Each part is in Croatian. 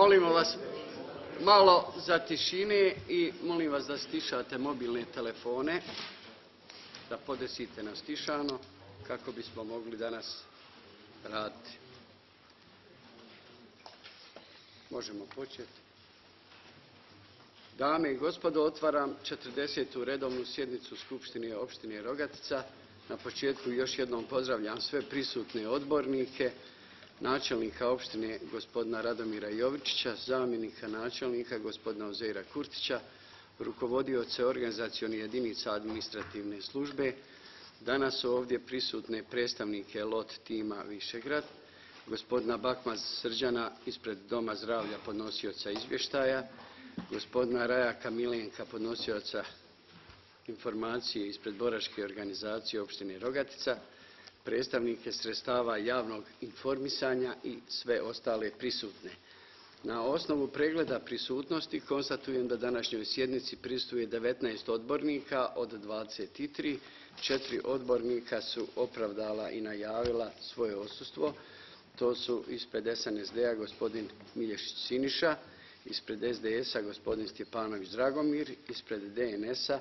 Molimo vas malo za tišine i molim vas da stišate mobilne telefone, da podesite na stišano kako bismo mogli danas raditi. Možemo početi. Dame i gospodo, otvaram 40. redovnu sjednicu Skupštine opštine Rogatica. Na početku još jednom pozdravljam sve prisutne odbornike, načelnika opštine gospodina Radomira Jovičića, zamjenika načelnika gospodina Ozeira Kurtića, rukovodioce organizacijonih jedinica administrativne službe, danas su ovdje prisutne predstavnike LOT tima Višegrad, gospodina Bakmaz Srđana ispred Doma zdravlja podnosioca izvještaja, gospodina Rajaka Milenka podnosioca informacije ispred Boraške organizacije opštine Rogatica, predstavnike sredstava javnog informisanja i sve ostale prisutne. Na osnovu pregleda prisutnosti konstatujem da današnjoj sjednici prisutuje 19 odbornika od 23. Četiri odbornika su opravdala i najavila svoje odsustvo. To su ispred SNSD-a gospodin Milješić Siniša, ispred SDS-a gospodin Stjepanović Dragomir, ispred DNS-a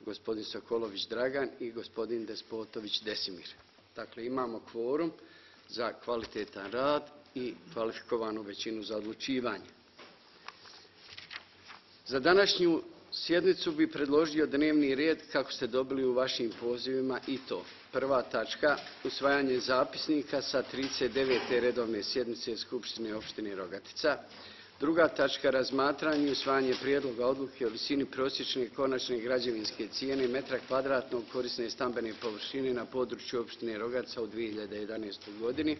gospodin Sokolović Dragan i gospodin Despotović Desimir. Dakle, imamo kvorum za kvalitetan rad i kvalifikovanu većinu za odlučivanje. Za današnju sjednicu bi predložio dnevni red kako ste dobili u vašim pozivima i to. Prva tačka, usvajanje zapisnika sa 39. redovne sjednice Skupštine opštine Rogatica. Druga tačka, razmatranje i usvajanje prijedloga odluke o visini prosječne konačne građevinske cijene metra kvadratnog korisne stambene površine na području opštine Rogatica u 2011. godini.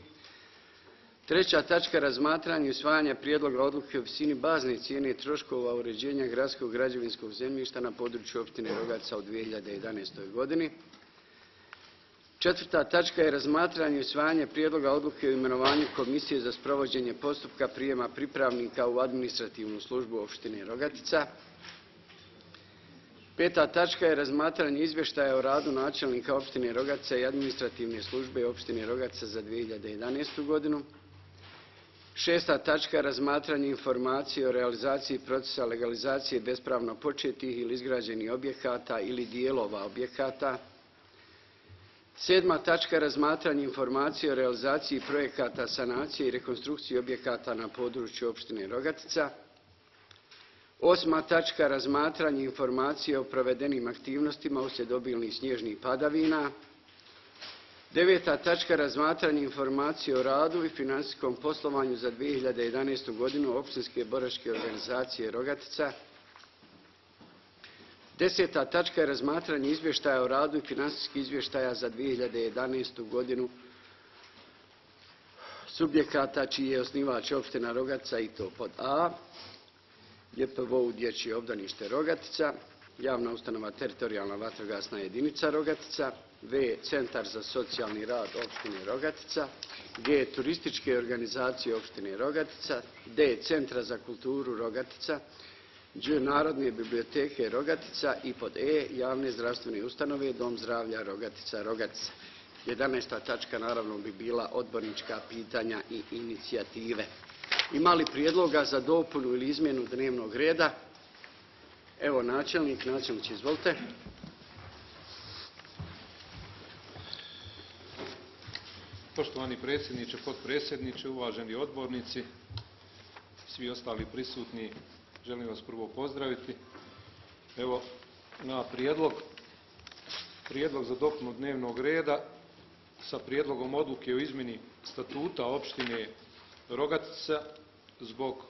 Treća tačka, razmatranje i usvajanje prijedloga odluke o visini bazne cijene troškova uređenja gradskog građevinskog zemljišta na području opštine Rogatica u 2011. godini. Četvrta tačka je razmatranje i usvajanje prijedloga odluke o imenovanju Komisije za sprovođenje postupka prijema pripravnika u administrativnu službu opštine Rogatica. Peta tačka je razmatranje izvještaja o radu načelnika opštine Rogatica i administrativne službe opštine Rogatica za 2011. godinu. Šesta tačka razmatranje informacije o realizaciji procesa legalizacije bespravno početih ili izgrađenih objekata ili dijelova objekata. Sedma tačka razmatranje informacije o realizaciji projekata sanacije i rekonstrukcije objekata na području opštine Rogatica. Osma tačka razmatranje informacije o provedenim aktivnostima uslijed obilnih snježnih padavina. Deveta tačka razmatranje informacije o radu i financijskom poslovanju za 2011. godinu opštinske boraške organizacije Rogatica. Deseta tačka je razmatranje izvještaja o radu i financijskih izvještaja za 2011. godinu subjekata čiji je osnivač opština Rogatica i to pod A. JPVO dječje obdanište Rogatica, javna ustanova teritorijalna vatrogasna jedinica Rogatica, V. Centar za socijalni rad opštine Rogatica, G. Turističke organizacije opštine Rogatica, D. Centra za kulturu Rogatica, Đ. Narodne biblioteke Rogatica i pod E. Javne zdravstvene ustanove Dom zdravlja Rogatica Rogatica. 11. tačka naravno bi bila odbornička pitanja i inicijative. Ima li prijedloga za dopunu ili izmjenu dnevnog reda? Evo načelnik, izvolite. Poštovani predsjedniče, potpredsjedniče, uvaženi odbornici, svi ostali prisutni, želim vas prvo pozdraviti. Evo, na prijedlog, prijedlog za dopunu dnevnog reda sa prijedlogom odluke o izmjeni statuta opštine Rogatica zbog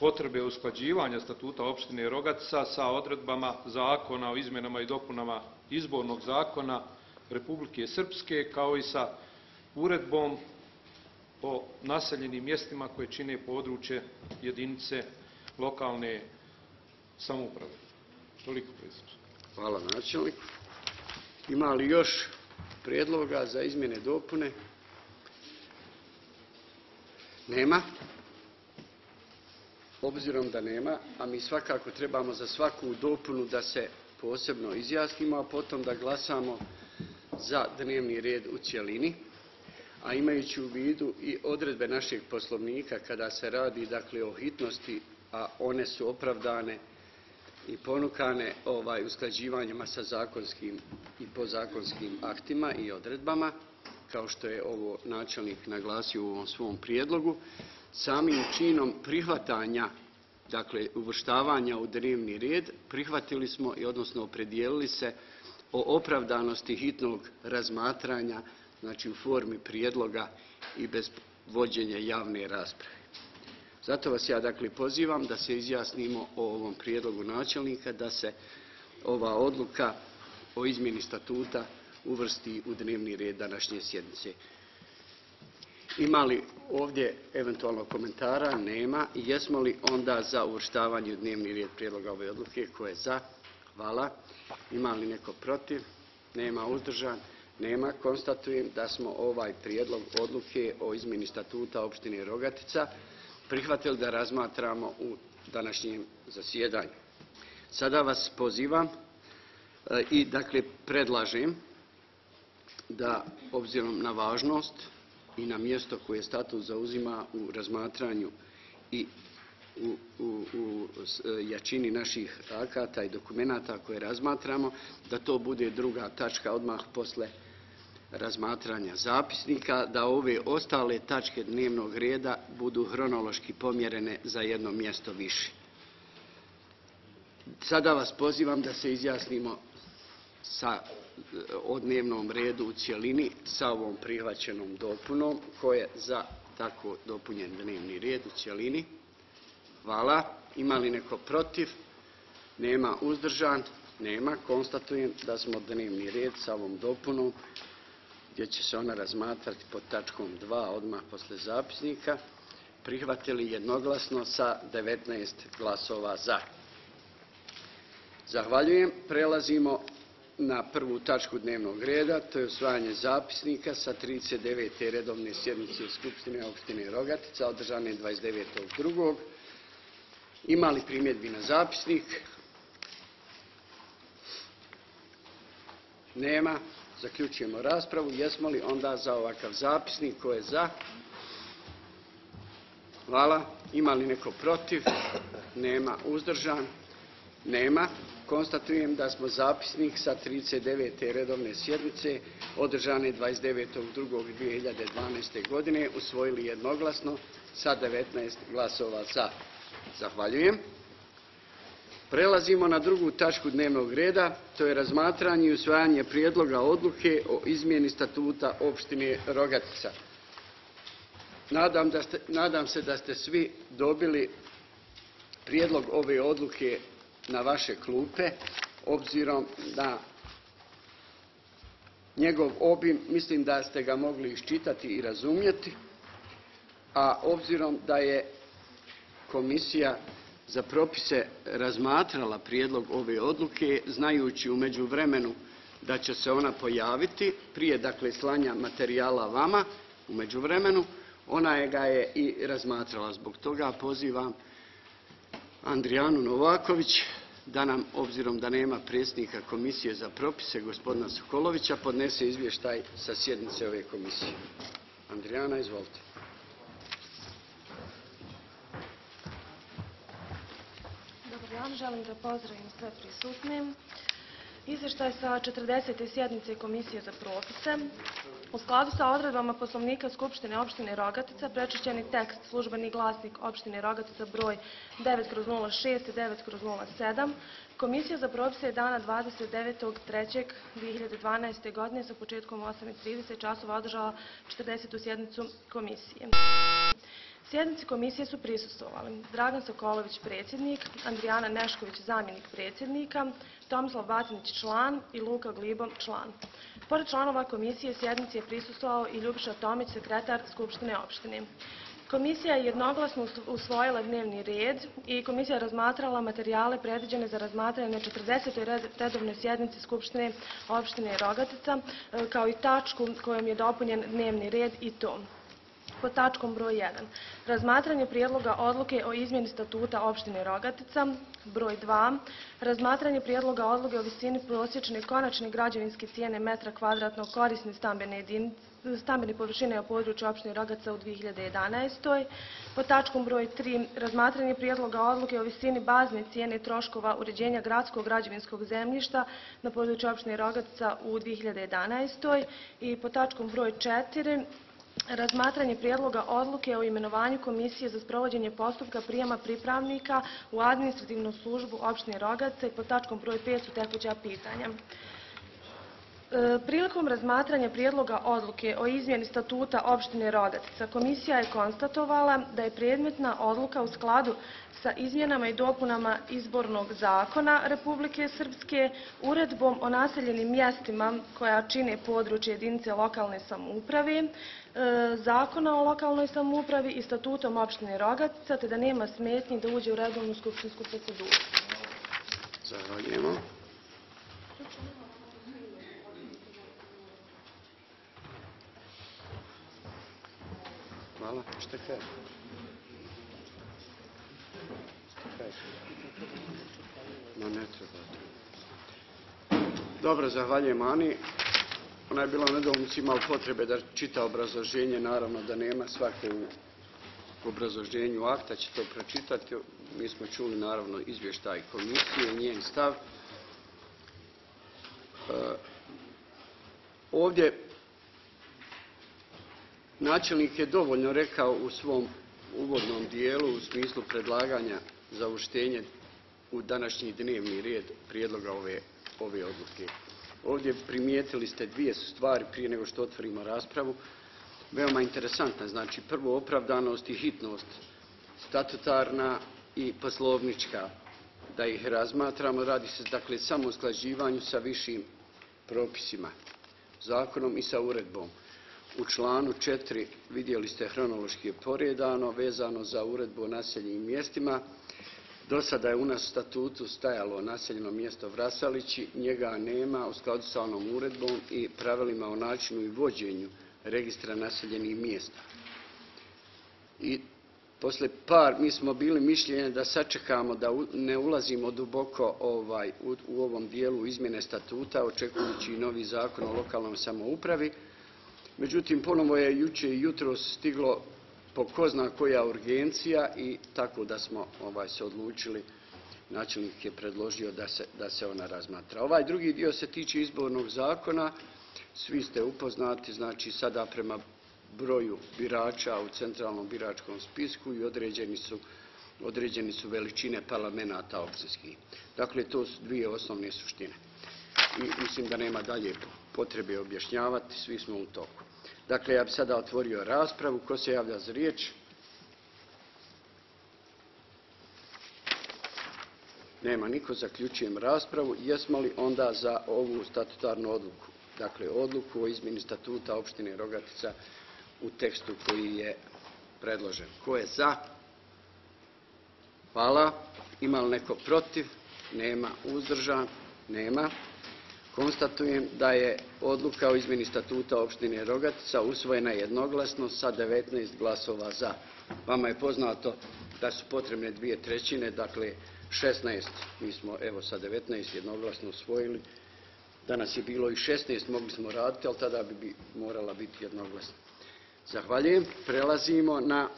potrebe usklađivanja statuta opštine Rogatica sa odredbama zakona o izmjenama i dopunama izbornog zakona Republike Srpske kao i sa uredbom o naseljenim mjestima koje čine područje jedinice lokalne samouprave. Toliko predsjedniče. Hvala načelnik. Ima li još prijedloga za izmjene i dopune? Nema. Obzirom da nema, a mi svakako trebamo za svaku dopunu da se posebno izjasnimo, a potom da glasamo za dnevni red u cjelini. a imajući u vidu i odredbe našeg poslovnika kada se radi dakle o hitnosti, a one su opravdane i ponukane ovaj, usklađivanjima sa zakonskim i podzakonskim aktima i odredbama, kao što je ovo načelnik naglasio u ovom svom prijedlogu, samim činom prihvatanja, dakle uvrštavanja u dnevni red, prihvatili smo i odnosno opredijelili se o opravdanosti hitnog razmatranja, znači u formi prijedloga i bez vođenja javne rasprave. Zato vas ja dakle pozivam da se izjasnimo o ovom prijedlogu načelnika, da se ova odluka o izmjeni statuta uvrsti u dnevni red današnje sjednice. Ima li ovdje eventualno komentara? Nema. Jesmo li onda za uvrštavanje u dnevni red prijedloga ove odluke? Ko je za? Hvala. Ima li neko protiv? Nema uzdržan? Nema. Konstatujem da smo ovaj prijedlog odluke o izmjeni statuta opštine Rogatica prihvatili da razmatramo u današnjem zasjedanju. Sada vas pozivam e, i dakle predlažem da obzirom na važnost i na mjesto koje statut zauzima u razmatranju i u, u, u jačini naših akata i dokumenata koje razmatramo, da to bude druga tačka odmah posle razmatranja zapisnika, da ove ostale tačke dnevnog reda budu hronološki pomjerene za jedno mjesto više. Sada vas pozivam da se izjasnimo sa, o dnevnom redu u cjelini sa ovom prihvaćenom dopunom. Ko je za tako dopunjen dnevni red u cjelini? Hvala. Ima li neko protiv? Nema uzdržan? Nema. Konstatujem da smo dnevni red sa ovom dopunom gdje će se ona razmatrati pod tačkom 2 odmah posle zapisnika, prihvatili jednoglasno sa 19 glasova za. Zahvaljujem. Prelazimo na prvu tačku dnevnog reda, to je usvajanje zapisnika sa 39. redovne sjednice Skupštine opštine Rogatica, održane 29.2. Ima li primjedbi na zapisnik? Nema. Zaključujemo raspravu. Jesmo li onda za ovakav zapisnik? Ko je za? Hvala. Ima li neko protiv? Nema. Uzdržan? Nema. Konstatujem da smo zapisnik sa 39. redovne sjednice održane 29.2.2012. godine usvojili jednoglasno sa 19 glasova za. Zahvaljujem. Prelazimo na drugu tačku dnevnog reda, to je razmatranje i usvajanje prijedloga odluke o izmjeni statuta opštine Rogatica. Nadam, da ste, nadam se da ste svi dobili prijedlog ove odluke na vaše klupe, obzirom na njegov obim, mislim da ste ga mogli iščitati i razumjeti, a obzirom da je komisija za propise razmatrala prijedlog ove odluke, znajući u međuvremenu da će se ona pojaviti prije dakle slanja materijala vama u međuvremenu, ona ga je i razmatrala. Zbog toga pozivam Andrijanu Novaković da nam, obzirom da nema predsjednika komisije za propise, gospodina Sokolovića, podnese izvještaj sa sjednice ove komisije. Andrijana, izvolite. Dan, želim da pozdravim sve prisutne. Izveštaj sa 40. sjednice Komisije za propise. U skladu sa odredbama poslovnika Skupštine opštine Rogatica, prečišćeni tekst službeni glasnik opštine Rogatica broj 9 kroz 06 i 9 kroz 07, Komisija za propise je dana 29.3.2012. godine sa početkom 8.30 časova održala 40. sjednicu komisije. Sjednici komisije su prisustvovali Dragan Sokolović, predsjednik, Andrijana Nešković, zamjenik predsjednika, Tomislav Batinić, član i Luka Glibo, član. Pored članova komisije sjednici je prisustvovao i Ljubiša Tomić, sekretar Skupštine opštine. Komisija je jednoglasno usvojila dnevni red i komisija je razmatrala materijale predviđene za razmatranje na 40. redovnoj sjednici Skupštine opštine Rogatica, kao i tačku kojom je dopunjen dnevni red i to. Pod tačkom broj 1. Razmatranje prijedloga odluke o izmjeni statuta opštine Rogatica. Broj 2. Razmatranje prijedloga odluke o visini prosječne konačne građevinske cijene metra kvadratnog korisne stambene jedinice stambene površine na području opštine Rogaca u 2011. Pod tačkom broj 3. Razmatranje prijedloga odluke o visini bazne cijene troškova uređenja gradskog građevinskog zemljišta na području opštine Rogaca u 2011. I pod tačkom broj 4. Razmatranje prijedloga odluke o imenovanju komisije za sprovođenje postupka prijema pripravnika u administrativnu službu opštine Rogaca i pod tačkom broj 5 su tekuća pitanja. E, Prilikom razmatranja prijedloga odluke o izmjeni statuta opštine Rogatica, komisija je konstatovala da je predmetna odluka u skladu sa izmjenama i dopunama izbornog zakona Republike Srpske, uredbom o naseljenim mjestima koja čine područje jedinice lokalne samouprave, zakona o lokalnoj samoupravi i statutom opštine Rogatica, te da nema smetnji da uđe u redovnu skupštinsku proceduru. Zahvaljujemo. Hvala. Šta kaže? Ma ne treba. Dobro, zahvaljujem Ani. Ona je bila u nedoumici, imala potrebe da čita obrazloženje, naravno da nema svako u obrazloženju akta će to pročitati. Mi smo čuli naravno izvještaj komisije njen stav. E, Ovdje načelnik je dovoljno rekao u svom uvodnom dijelu u smislu predlaganja za uvrštenje u današnji dnevni red prijedloga ove, ove odluke. Ovdje primijetili ste dvije stvari prije nego što otvorimo raspravu. Veoma interesantna, znači prvo opravdanost i hitnost statutarna i poslovnička da ih razmatramo. Radi se dakle samo o usklađivanju sa višim propisima, zakonom i sa uredbom. U članu 4 vidjeli ste hronološki je poredano vezano za uredbu o naseljenim mjestima. Do sada je u nas statutu stajalo naseljeno mjesto Vrasalići, njega nema u skladu sa onom uredbom i pravilima o načinu i vođenju registra naseljenih mjesta. I posle par, mi smo bili mišljenja da sačekamo, da ne ulazimo duboko ovaj, u, u ovom dijelu izmjene statuta, očekujući novi zakon o lokalnom samoupravi. Međutim, ponovo je juče i jutro stiglo po ko zna koja urgencija i tako da smo ovaj, se odlučili, načelnik je predložio da se, da se ona razmatra. Ovaj drugi dio se tiče izbornog zakona, svi ste upoznati, znači sada prema broju birača u centralnom biračkom spisku i određeni su, određeni su veličine parlamenta općinskih. Dakle, to su dvije osnovne suštine. I mislim da nema dalje potrebe objašnjavati, svi smo u toku. Dakle, ja bi sada otvorio raspravu. Ko se javlja za riječ? Nema niko, zaključujem raspravu. Jesmo li onda za ovu statutarnu odluku? Dakle, odluku o izmjeni statuta opštine Rogatica u tekstu koji je predložen. Ko je za? Hvala. Ima li neko protiv? Nema. Uzdržan? Nema. Konstatujem da je odluka o izmjeni statuta opštine Rogatica usvojena jednoglasno sa 19 glasova za. Vama je poznato da su potrebne dvije trećine, dakle 16, mi smo evo sa 19 jednoglasno usvojili. Danas je bilo i 16, mogli smo raditi, ali tada bi morala biti jednoglasna. Zahvaljujem. Prelazimo na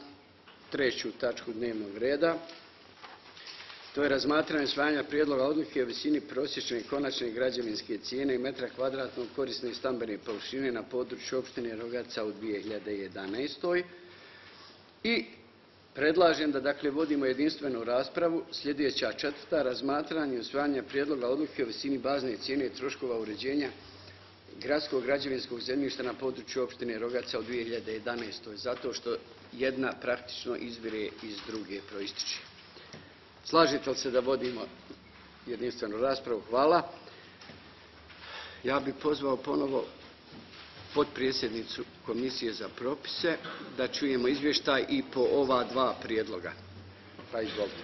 treću tačku dnevnog reda. To je razmatranje usvajanja prijedloga odluke o visini prosječne i konačne građevinske cijene i metra kvadratnog korisne stambene površine na području opštine Rogaca u 2011. I predlažem da dakle vodimo jedinstvenu raspravu. Sljedeća četvrta, razmatranje i usvajanje prijedloga odluke o visini bazne cijene i troškova uređenja gradskog građevinskog zemljišta na području opštine Rogaca u 2011. Zato što jedna praktično izvire iz druge proističe. Slažete li se da vodimo jedinstvenu raspravu? Hvala. Ja bih pozvao ponovo potpredsjednicu Komisije za propise da čujemo izvještaj i po ova dva prijedloga. Pa izvolite.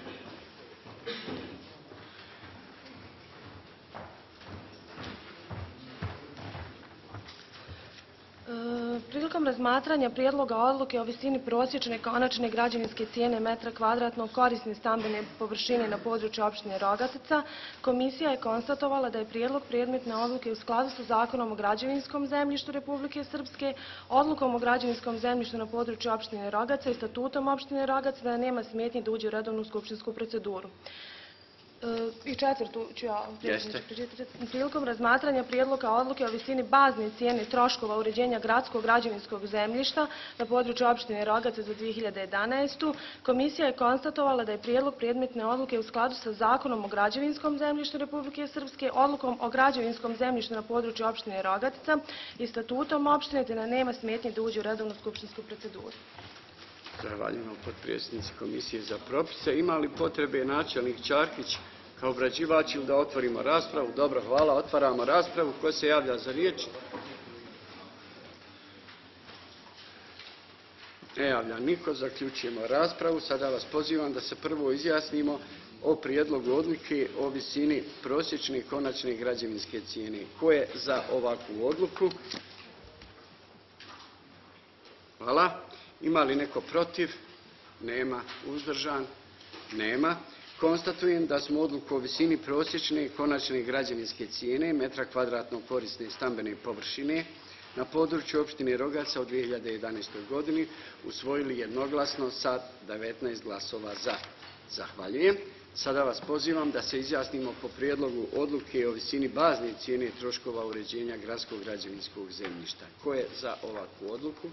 Prilikom razmatranja prijedloga odluke o visini prosječne konačne građevinske cijene metra kvadratnog korisne stambene površine na području opštine Rogatica, komisija je konstatovala da je prijedlog predmetne odluke u skladu sa Zakonom o građevinskom zemljištu Republike Srpske, odlukom o građevinskom zemljištu na području opštine Rogaca i statutom opštine Rogaca da nema smetnji da uđe u redovnu skupštinsku proceduru. I četvrtu ću ja pročitati. Prilikom razmatranja prijedloga odluke o visini bazne cijene troškova uređenja gradskog građevinskog zemljišta na području opštine Rogaca za 2011. Komisija je konstatovala da je prijedlog predmetne odluke u skladu sa Zakonom o građevinskom zemljištu Republike Srpske, odlukom o građevinskom zemljištu na području opštine Rogatica i statutom opštine te da nema smetnje da uđe u redovnu skupštinsku proceduru. Zahvaljujemo potpredsjednici Komisije za propise. Ima li potrebe načelnik Čarkić kao obrađivač ili da otvorimo raspravu? Dobro, hvala. Otvaramo raspravu. Ko se javlja za riječ? Ne javlja niko. Zaključujemo raspravu. Sada vas pozivam da se prvo izjasnimo o prijedlogu odluke o visini prosječne i konačne građevinske cijene. Ko je za ovakvu odluku? Hvala. Ima li neko protiv? Nema. Uzdržan? Nema. Konstatujem da smo odluku o visini prosječne i konačne građevinske cijene metra kvadratnog korisne stambene površine na području opštine Rogaca u 2011. godini usvojili jednoglasno sa 19 glasova za. Zahvaljujem. Sada vas pozivam da se izjasnimo po prijedlogu odluke o visini bazne cijene troškova uređenja gradskog građevinskog zemljišta. Ko je za ovakvu odluku?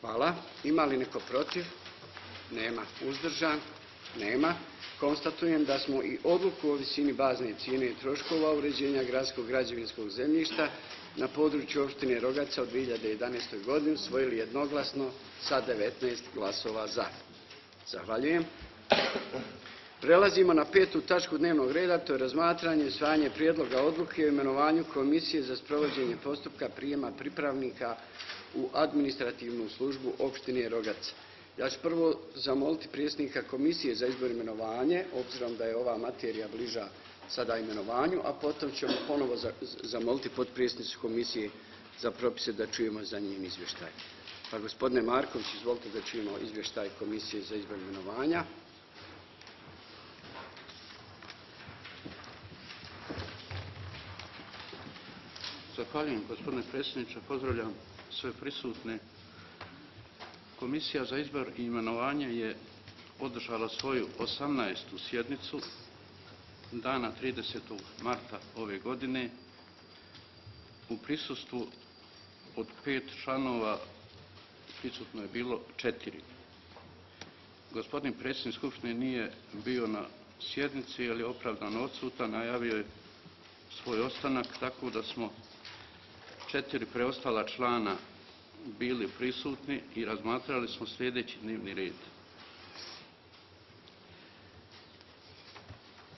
Hvala. Ima li neko protiv? Nema. Uzdržan? Nema. Konstatujem da smo i odluku o visini bazne cijene i troškova uređenja gradskog građevinskog zemljišta na području opštine Rogaca u 2011. godini usvojili jednoglasno sa 19 glasova za. Zahvaljujem. Prelazimo na petu tačku dnevnog reda, to je razmatranje i usvajanje prijedloga odluke o imenovanju Komisije za sprovođenje postupka prijema pripravnika u administrativnu službu opštine Rogac. Ja ću prvo zamoliti predsjednika Komisije za izbor imenovanje, obzirom da je ova materija bliža sada imenovanju, a potom ćemo ponovo za- zamoliti potpredsjednicu Komisije za propise da čujemo za njen izvještaj. Pa gospodine Marković, izvolite da čujemo izvještaj Komisije za izbor imenovanja. Zahvaljujem gospodine predsjedniče, pozdravljam sve prisutne. Komisija za izbor i imenovanje je održala svoju 18. sjednicu dana 30. marta ove godine u prisustvu od pet članova prisutno je bilo četiri. Gospodin predsjednik Skupštine nije bio na sjednici, jer je opravdano odsutan, najavio je svoj ostanak, tako da smo četiri preostala člana bili prisutni i razmatrali smo sljedeći dnevni red.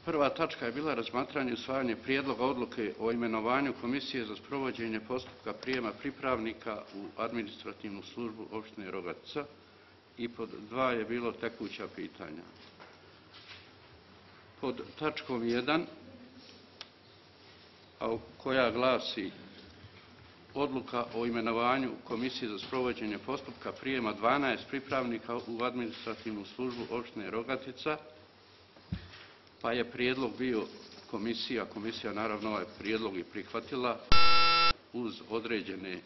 Prva tačka je bila razmatranje i usvajanje prijedloga odluke o imenovanju Komisije za sprovođenje postupka prijema pripravnika u administrativnu službu opštine Rogatica i pod dva je bilo tekuća pitanja. Pod tačkom 1, a koja glasi odluka o imenovanju Komisije za sprovođenje postupka prijema 12 pripravnika u administrativnu službu opštine Rogatica, pa je prijedlog bio komisija, komisija naravno ovaj prijedlog i prihvatila uz određene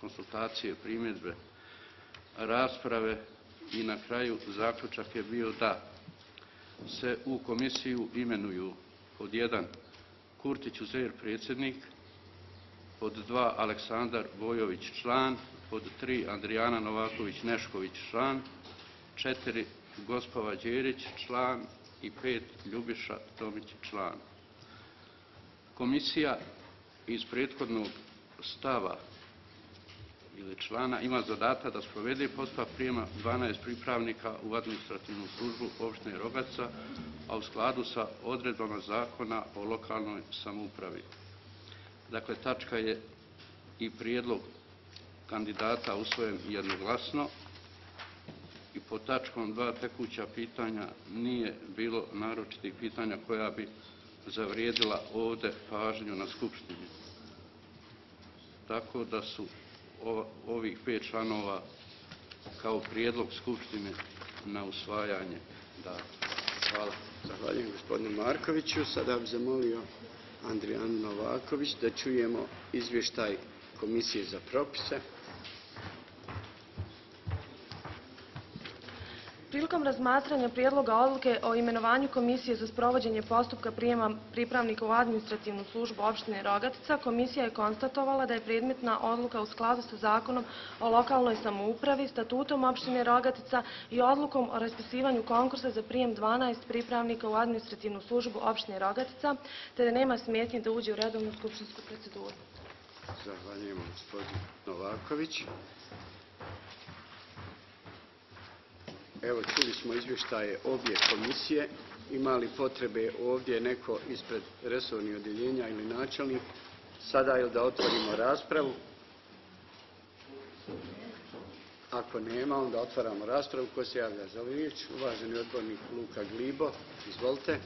konsultacije, primjedbe, rasprave i na kraju zaključak je bio da se u komisiju imenuju pod jedan Kurtić Uzer predsjednik, pod dva Aleksandar Bojović član, pod tri Andrijana Novaković-Nešković član, četiri Gospava Đerić član i pet Ljubiša Tomić član. Komisija iz prethodnog stava ili člana ima zadata da sprovede postupak prijema 12 pripravnika u administrativnu službu opštine Rogaca, a u skladu sa odredbama zakona o lokalnoj samoupravi. Dakle, tačka je i prijedlog kandidata usvojen jednoglasno i po tačkom dva tekuća pitanja nije bilo naročitih pitanja koja bi zavrijedila ovde pažnju na Skupštini. tako da su ovih pet članova kao prijedlog Skupštine na usvajanje dati. Hvala. Zahvaljujem gospodinu Markoviću. Sada bih zamolio Andrijanu Novaković da čujemo izvještaj Komisije za propise. Prilikom razmatranja prijedloga odluke o imenovanju Komisije za sprovođenje postupka prijema pripravnika u administrativnu službu opštine Rogatica, komisija je konstatovala da je predmetna odluka u skladu sa zakonom o lokalnoj samoupravi, statutom opštine Rogatica i odlukom o raspisivanju konkursa za prijem 12 pripravnika u administrativnu službu opštine Rogatica, te da nema smetnje da uđe u redovnu skupštinsku proceduru. Zahvaljujemo gospodinu Novaković. Evo, čuli smo izvještaje obje komisije. Ima li potrebe ovdje neko ispred resornih odjeljenja ili načelnik? Sada je da otvorimo raspravu. Ako nema, onda otvaramo raspravu. Ko se javlja za riječ? Uvaženi odbornik Luka Glibo. Izvolite.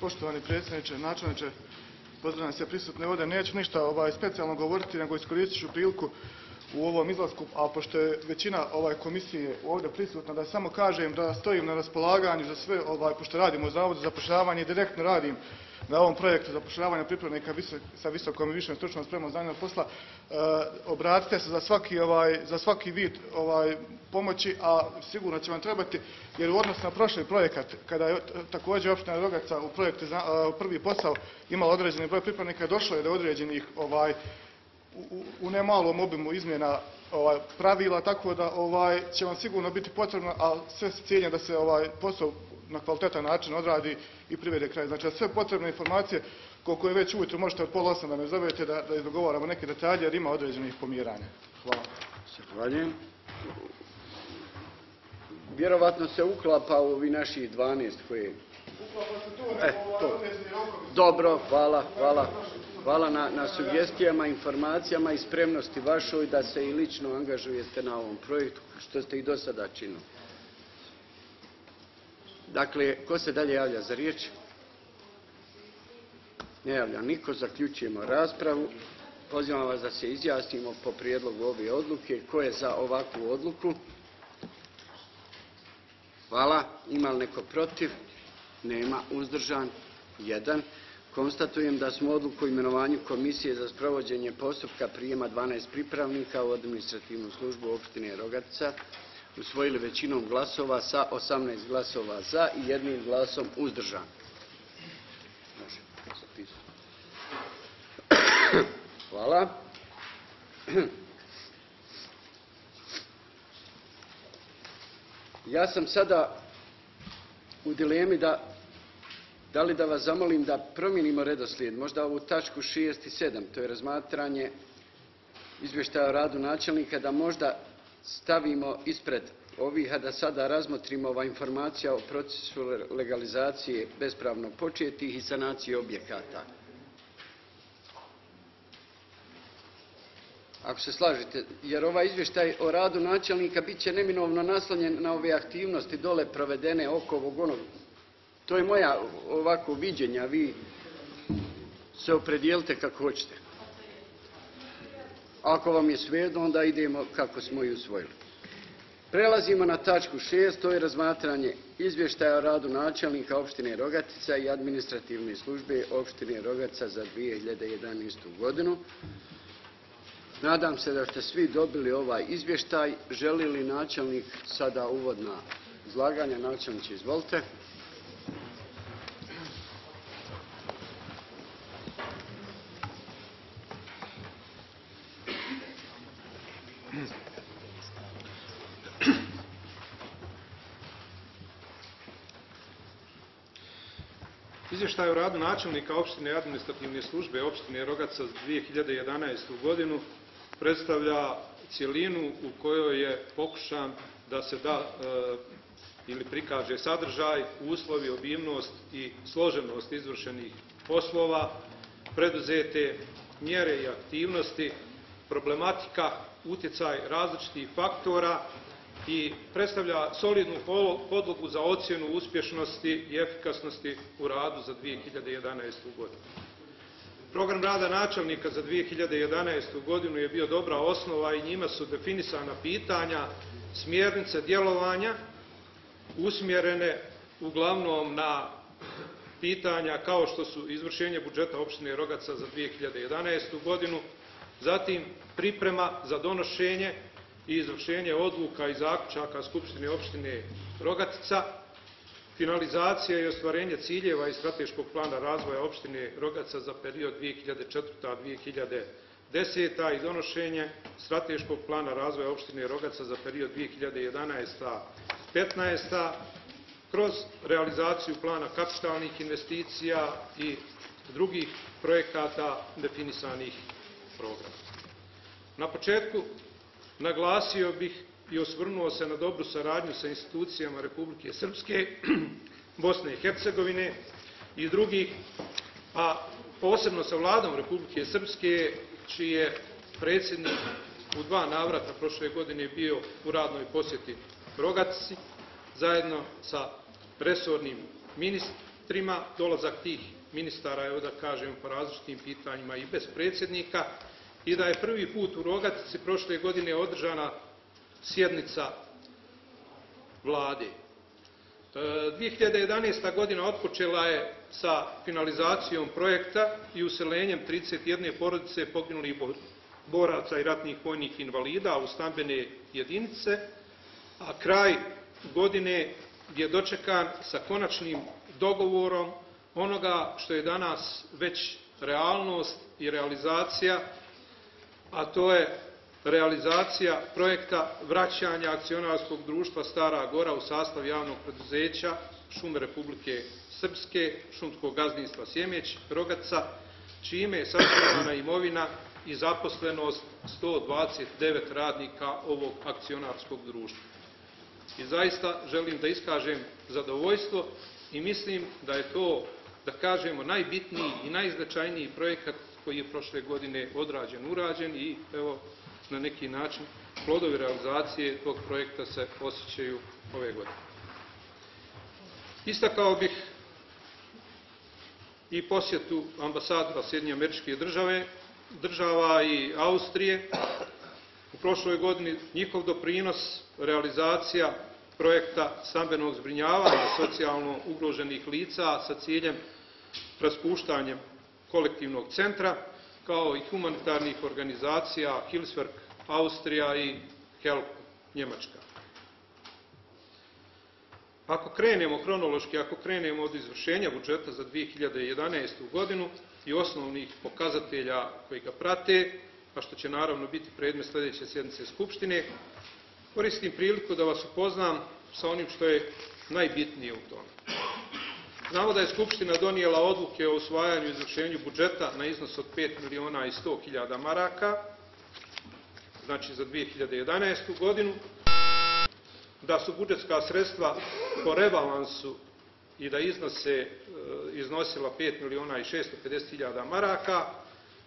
Poštovani predsjedniče, načelniče, pozdravljam sve prisutne ovdje. Neću ništa ovaj, specijalno govoriti, nego iskoristit ću priliku u ovom izlasku, a pošto je većina ovaj komisije ovdje prisutna, da samo kažem da stojim na raspolaganju za sve, ovaj, pošto radimo u Zavodu za zapošljavanje direktno radim na ovom projektu zapošljavanja pripravnika sa visokom i višom stručnom spremom znanja posla, e, obratite se za svaki, ovaj, za svaki vid ovaj, pomoći, a sigurno će vam trebati, jer u odnosu na prošli projekat, kada je također opština Rogaca u projektu za- a, prvi posao imala određeni broj pripravnika, došlo je do određenih ovaj, u, u- nemalom obimu izmjena ovaj, pravila, tako da ovaj, će vam sigurno biti potrebno, a sve s ciljem da se ovaj posao na kvalitetan način odradi i privede kraj. Znači, sve potrebne informacije, koliko je već ujutro, možete od pola osam da me zovete da, da izdogovaramo neke detalje, jer ima određenih pomjeranja. Hvala. Zahvaljujem. Vjerovatno se uklapa u ovi naših 12 koje... E, to. Dobro, hvala, hvala. Hvala na, na sugestijama, informacijama i spremnosti vašoj da se i lično angažujete na ovom projektu, što ste i do sada činili. Dakle, ko se dalje javlja za riječ? Ne javlja niko, zaključujemo raspravu. Pozivam vas da se izjasnimo po prijedlogu ove odluke. Ko je za ovakvu odluku? Hvala. Ima li neko protiv? Nema. Uzdržan? Jedan. Konstatujem da smo odluku o imenovanju Komisije za sprovođenje postupka prijema 12 pripravnika u administrativnu službu opštine Rogatica usvojili većinom glasova sa 18 glasova za i jednim glasom uzdržan. Hvala. Ja sam sada u dilemi da da li da vas zamolim da promijenimo redoslijed, možda ovu tačku 6 i 7, to je razmatranje izvještaja o radu načelnika, da možda stavimo ispred ovih, a da sada razmotrimo ova informacija o procesu legalizacije bespravno početih i sanacije objekata. Ako se slažete, jer ovaj izvještaj o radu načelnika bit će neminovno naslonjen na ove aktivnosti dole provedene oko ovog onog. To je moja ovako viđenja, vi se opredijelite kako hoćete. Ako vam je svejedno, onda idemo kako smo i usvojili. Prelazimo na tačku 6, to je razmatranje izvještaja o radu načelnika opštine Rogatica i administrativne službe opštine Rogatica za 2011. godinu. Nadam se da ste svi dobili ovaj izvještaj. Želi li načelnik sada uvodna izlaganja? Načelniče, izvolite. Izvještaj o radu načelnika opštine administrativne službe opštine Rogaca za 2011. godinu predstavlja cjelinu u kojoj je pokušan da se da e, ili prikaže sadržaj, uslovi, obimnost i složenost izvršenih poslova, preduzete mjere i aktivnosti, problematika, utjecaj različitih faktora i predstavlja solidnu podlogu za ocjenu uspješnosti i efikasnosti u radu za 2011. godinu. Program rada načelnika za 2011. godinu je bio dobra osnova i njima su definisana pitanja, smjernice djelovanja usmjerene uglavnom na pitanja kao što su izvršenje budžeta opštine Rogaca za 2011. godinu, zatim priprema za donošenje i izvršenje odluka i zaključaka Skupštine opštine Rogatica, finalizacija i ostvarenje ciljeva iz strateškog plana razvoja opštine Rogaca za period 2004-2010 i donošenje strateškog plana razvoja opštine Rogaca za period 2011-2015 kroz realizaciju plana kapitalnih investicija i drugih projekata definisanih programa. Na početku naglasio bih i osvrnuo se na dobru saradnju sa institucijama Republike Srpske, Bosne i Hercegovine i drugih, a posebno sa vladom Republike Srpske, čiji je predsjednik u dva navrata prošle godine bio u radnoj posjeti Rogatici, zajedno sa resornim ministrima, dolazak tih ministara, evo da kažem, po različitim pitanjima i bez predsjednika, i da je prvi put u Rogatici prošle godine održana sjednica vlade. E, 2011. godina otpočela je sa finalizacijom projekta i uselenjem 31 porodice poginulih bo- boraca i ratnih vojnih invalida u stambene jedinice, a kraj godine je dočekan sa konačnim dogovorom onoga što je danas već realnost i realizacija, a to je realizacija projekta vraćanja akcionarskog društva Stara Gora u sastav javnog preduzeća Šume Republike Srpske, šumskog gazdinstva Sjemeć, Rogaca, čime je sačuvana imovina i zaposlenost 129 radnika ovog akcionarskog društva. I zaista želim da iskažem zadovoljstvo i mislim da je to, da kažemo, najbitniji i najznačajniji projekat koji je prošle godine odrađen, urađen i evo na neki način plodovi realizacije tog projekta se osjećaju ove godine. Istakao bih i posjetu ambasadora Sjedinje američke države, država i Austrije. U prošloj godini njihov doprinos realizacija projekta stambenog zbrinjavanja socijalno ugroženih lica sa ciljem raspuštanjem kolektivnog centra, kao i humanitarnih organizacija Hilswerk Austrija i Help Njemačka. Ako krenemo kronološki, ako krenemo od izvršenja budžeta za 2011. godinu i osnovnih pokazatelja koji ga prate, a što će naravno biti predmet sljedeće sjednice Skupštine, koristim priliku da vas upoznam sa onim što je najbitnije u tome. Znamo da je Skupština donijela odluke o usvajanju i izvršenju budžeta na iznos od 5 miliona i 100 hiljada maraka, znači za 2011. godinu, da su budžetska sredstva po rebalansu i da iznose, e, iznosila 5 miliona i 650 hiljada maraka,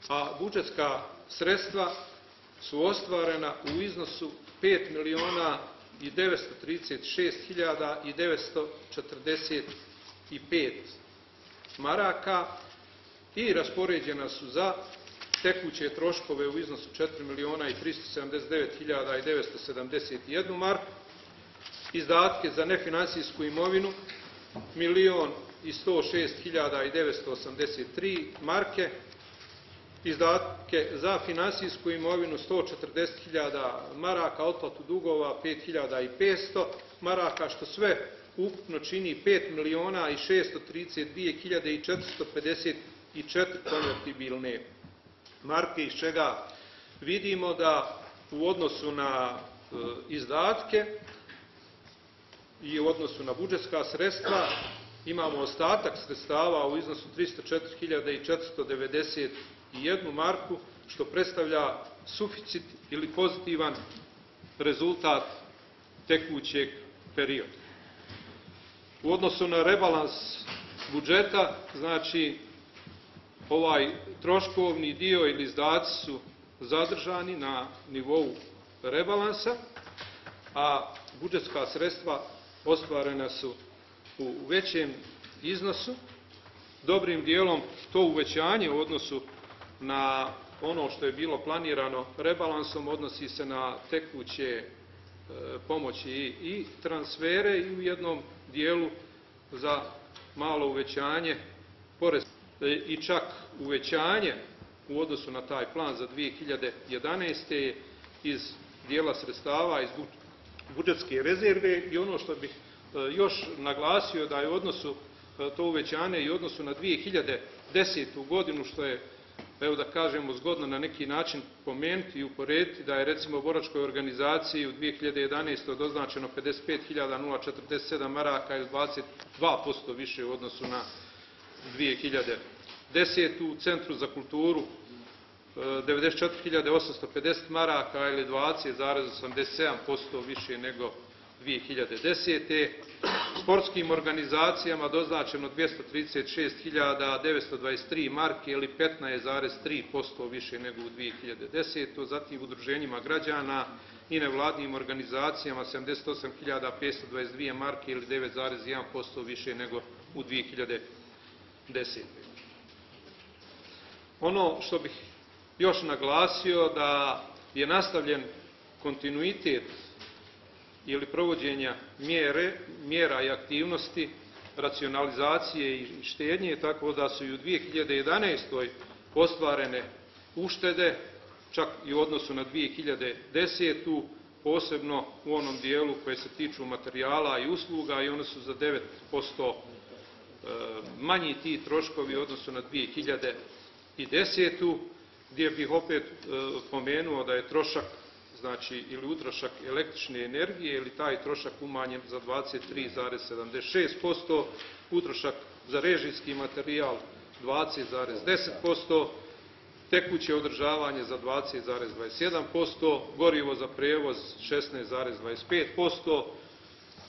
a budžetska sredstva su ostvarena u iznosu 5 miliona i 936 hiljada i 945 maraka i raspoređena su za tekuće troškove u iznosu 4 miliona i 379 hiljada i 971 marku, izdatke za nefinansijsku imovinu milion i 106 hiljada i 983 marke, izdatke za finansijsku imovinu 140.000 maraka, otplatu dugova 5.500 maraka, što sve ukupno čini 5 miliona i 632.000 i 454 konvertibilne marke, iz čega vidimo da u odnosu na e, izdatke i u odnosu na budžetska sredstva imamo ostatak sredstava u iznosu 304.491 marku, što predstavlja suficit ili pozitivan rezultat tekućeg perioda. U odnosu na rebalans budžeta, znači ovaj troškovni dio ili izdaci su zadržani na nivou rebalansa, a budžetska sredstva ostvarena su u većem iznosu. Dobrim dijelom to uvećanje u odnosu na ono što je bilo planirano rebalansom odnosi se na tekuće e, pomoći i, transfere i u jednom dijelu za malo uvećanje porez e, i čak uvećanje u odnosu na taj plan za 2011. je iz dijela sredstava iz bu- budžetske rezerve i ono što bih e, još naglasio da je u odnosu e, to uvećanje i u odnosu na 2010. godinu što je evo da kažemo zgodno na neki način pomenuti i uporediti da je recimo u boračkoj organizaciji u 2011. doznačeno 55.047 maraka ili 22% više u odnosu na 2010. U Centru za kulturu e, 94.850 maraka ili 20,87% više nego 2010. Sportskim organizacijama doznačeno 236.923 marke ili 15,3% više nego u 2010. Zatim udruženjima građana i nevladnim organizacijama 78.522 marke ili 9,1% više nego u 2010. Ono što bih još naglasio da je nastavljen kontinuitet ili provođenja mjere, mjera i aktivnosti racionalizacije i štednje, tako da su i u 2011. ostvarene uštede, čak i u odnosu na 2010. posebno u onom dijelu koje se tiču materijala i usluga i one su za 9% e, manji ti troškovi u odnosu na 2010. gdje bih opet e, pomenuo da je trošak znači ili utrošak električne energije ili taj trošak umanjen za 23,76%, utrošak za režijski materijal 20,10%, tekuće održavanje za 20,27%, gorivo za prevoz 16,25%,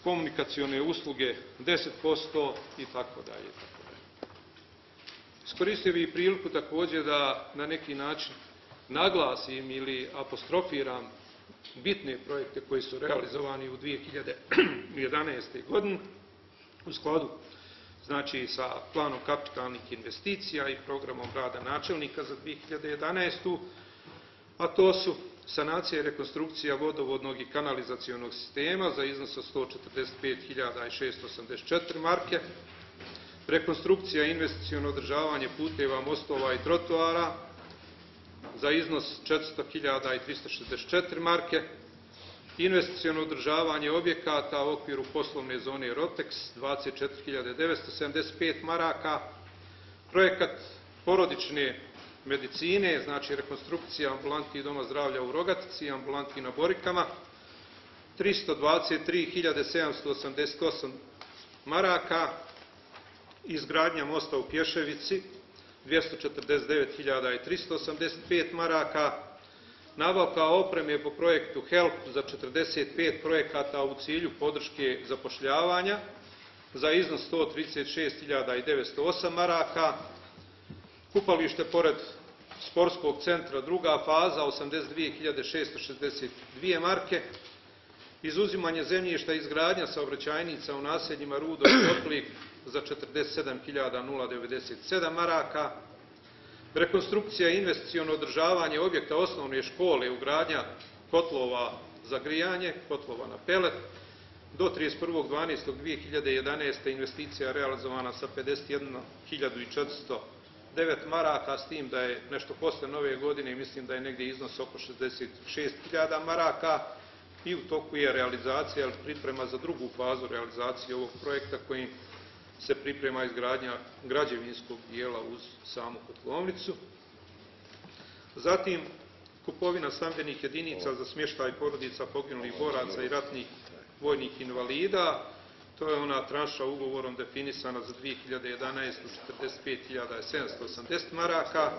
komunikacione usluge 10% i tako dalje. Iskoristio bih priliku također da na neki način naglasim ili apostrofiram bitne projekte koji su realizovani u 2011. godini u skladu znači sa planom kapitalnih investicija i programom rada načelnika za 2011. a to su sanacija i rekonstrukcija vodovodnog i kanalizacionog sistema za iznos od 145.684 marke, rekonstrukcija i investiciono održavanje puteva, mostova i trotoara za iznos 400.364 marke, investiciono održavanje objekata u okviru poslovne zone Rotex 24.975 maraka, projekat porodične medicine, znači rekonstrukcija ambulanti doma zdravlja u Rogatici i ambulanti na Borikama, 323.788 maraka, izgradnja mosta u Pješevici 249.385 maraka, nabavka opreme po projektu HELP za 45 projekata u cilju podrške zapošljavanja za iznos 136.908 maraka, kupalište pored sportskog centra druga faza 82.662 marke, izuzimanje zemljišta i izgradnja saobraćajnica u naseljima Rudo i Kotlik za 47.097 maraka, rekonstrukcija i investiciono održavanje objekta osnovne škole, ugradnja kotlova za grijanje, kotlova na pelet, do 31.12.2011. investicija realizovana sa 51.409 maraka, s tim da je nešto posle nove godine mislim da je negdje iznos oko 66.000 maraka i u toku je realizacija, ali priprema za drugu fazu realizacije ovog projekta kojim se priprema izgradnja građevinskog dijela uz samu kotlovnicu. Zatim, kupovina stambenih jedinica za smještaj porodica poginulih boraca i ratnih vojnih invalida. To je ona tranša ugovorom definisana za 2011. 45.780 maraka.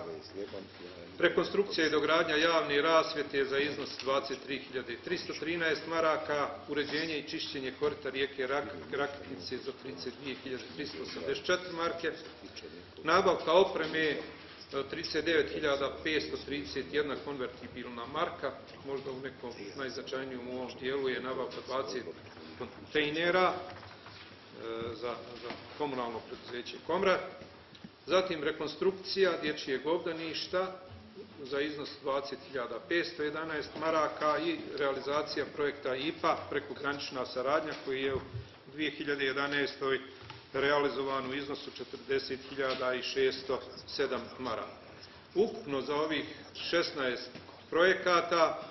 Rekonstrukcija i dogradnja javne rasvjete za iznos 23.313 maraka. Uređenje i čišćenje korita rijeke Rak- Rakitnice za 32.384 marke. Nabavka opreme 39.531 konvertibilna marka, možda u nekom najznačajnijom u ovom dijelu je nabavka 20 kontejnera e, za, za komunalno preduzeće Komra. Zatim rekonstrukcija dječjeg obdaništa za iznos 20.511 maraka i realizacija projekta IPA prekogranična saradnja koji je u 2011. realizovan u iznosu 40.607 maraka. Ukupno za ovih 16 projekata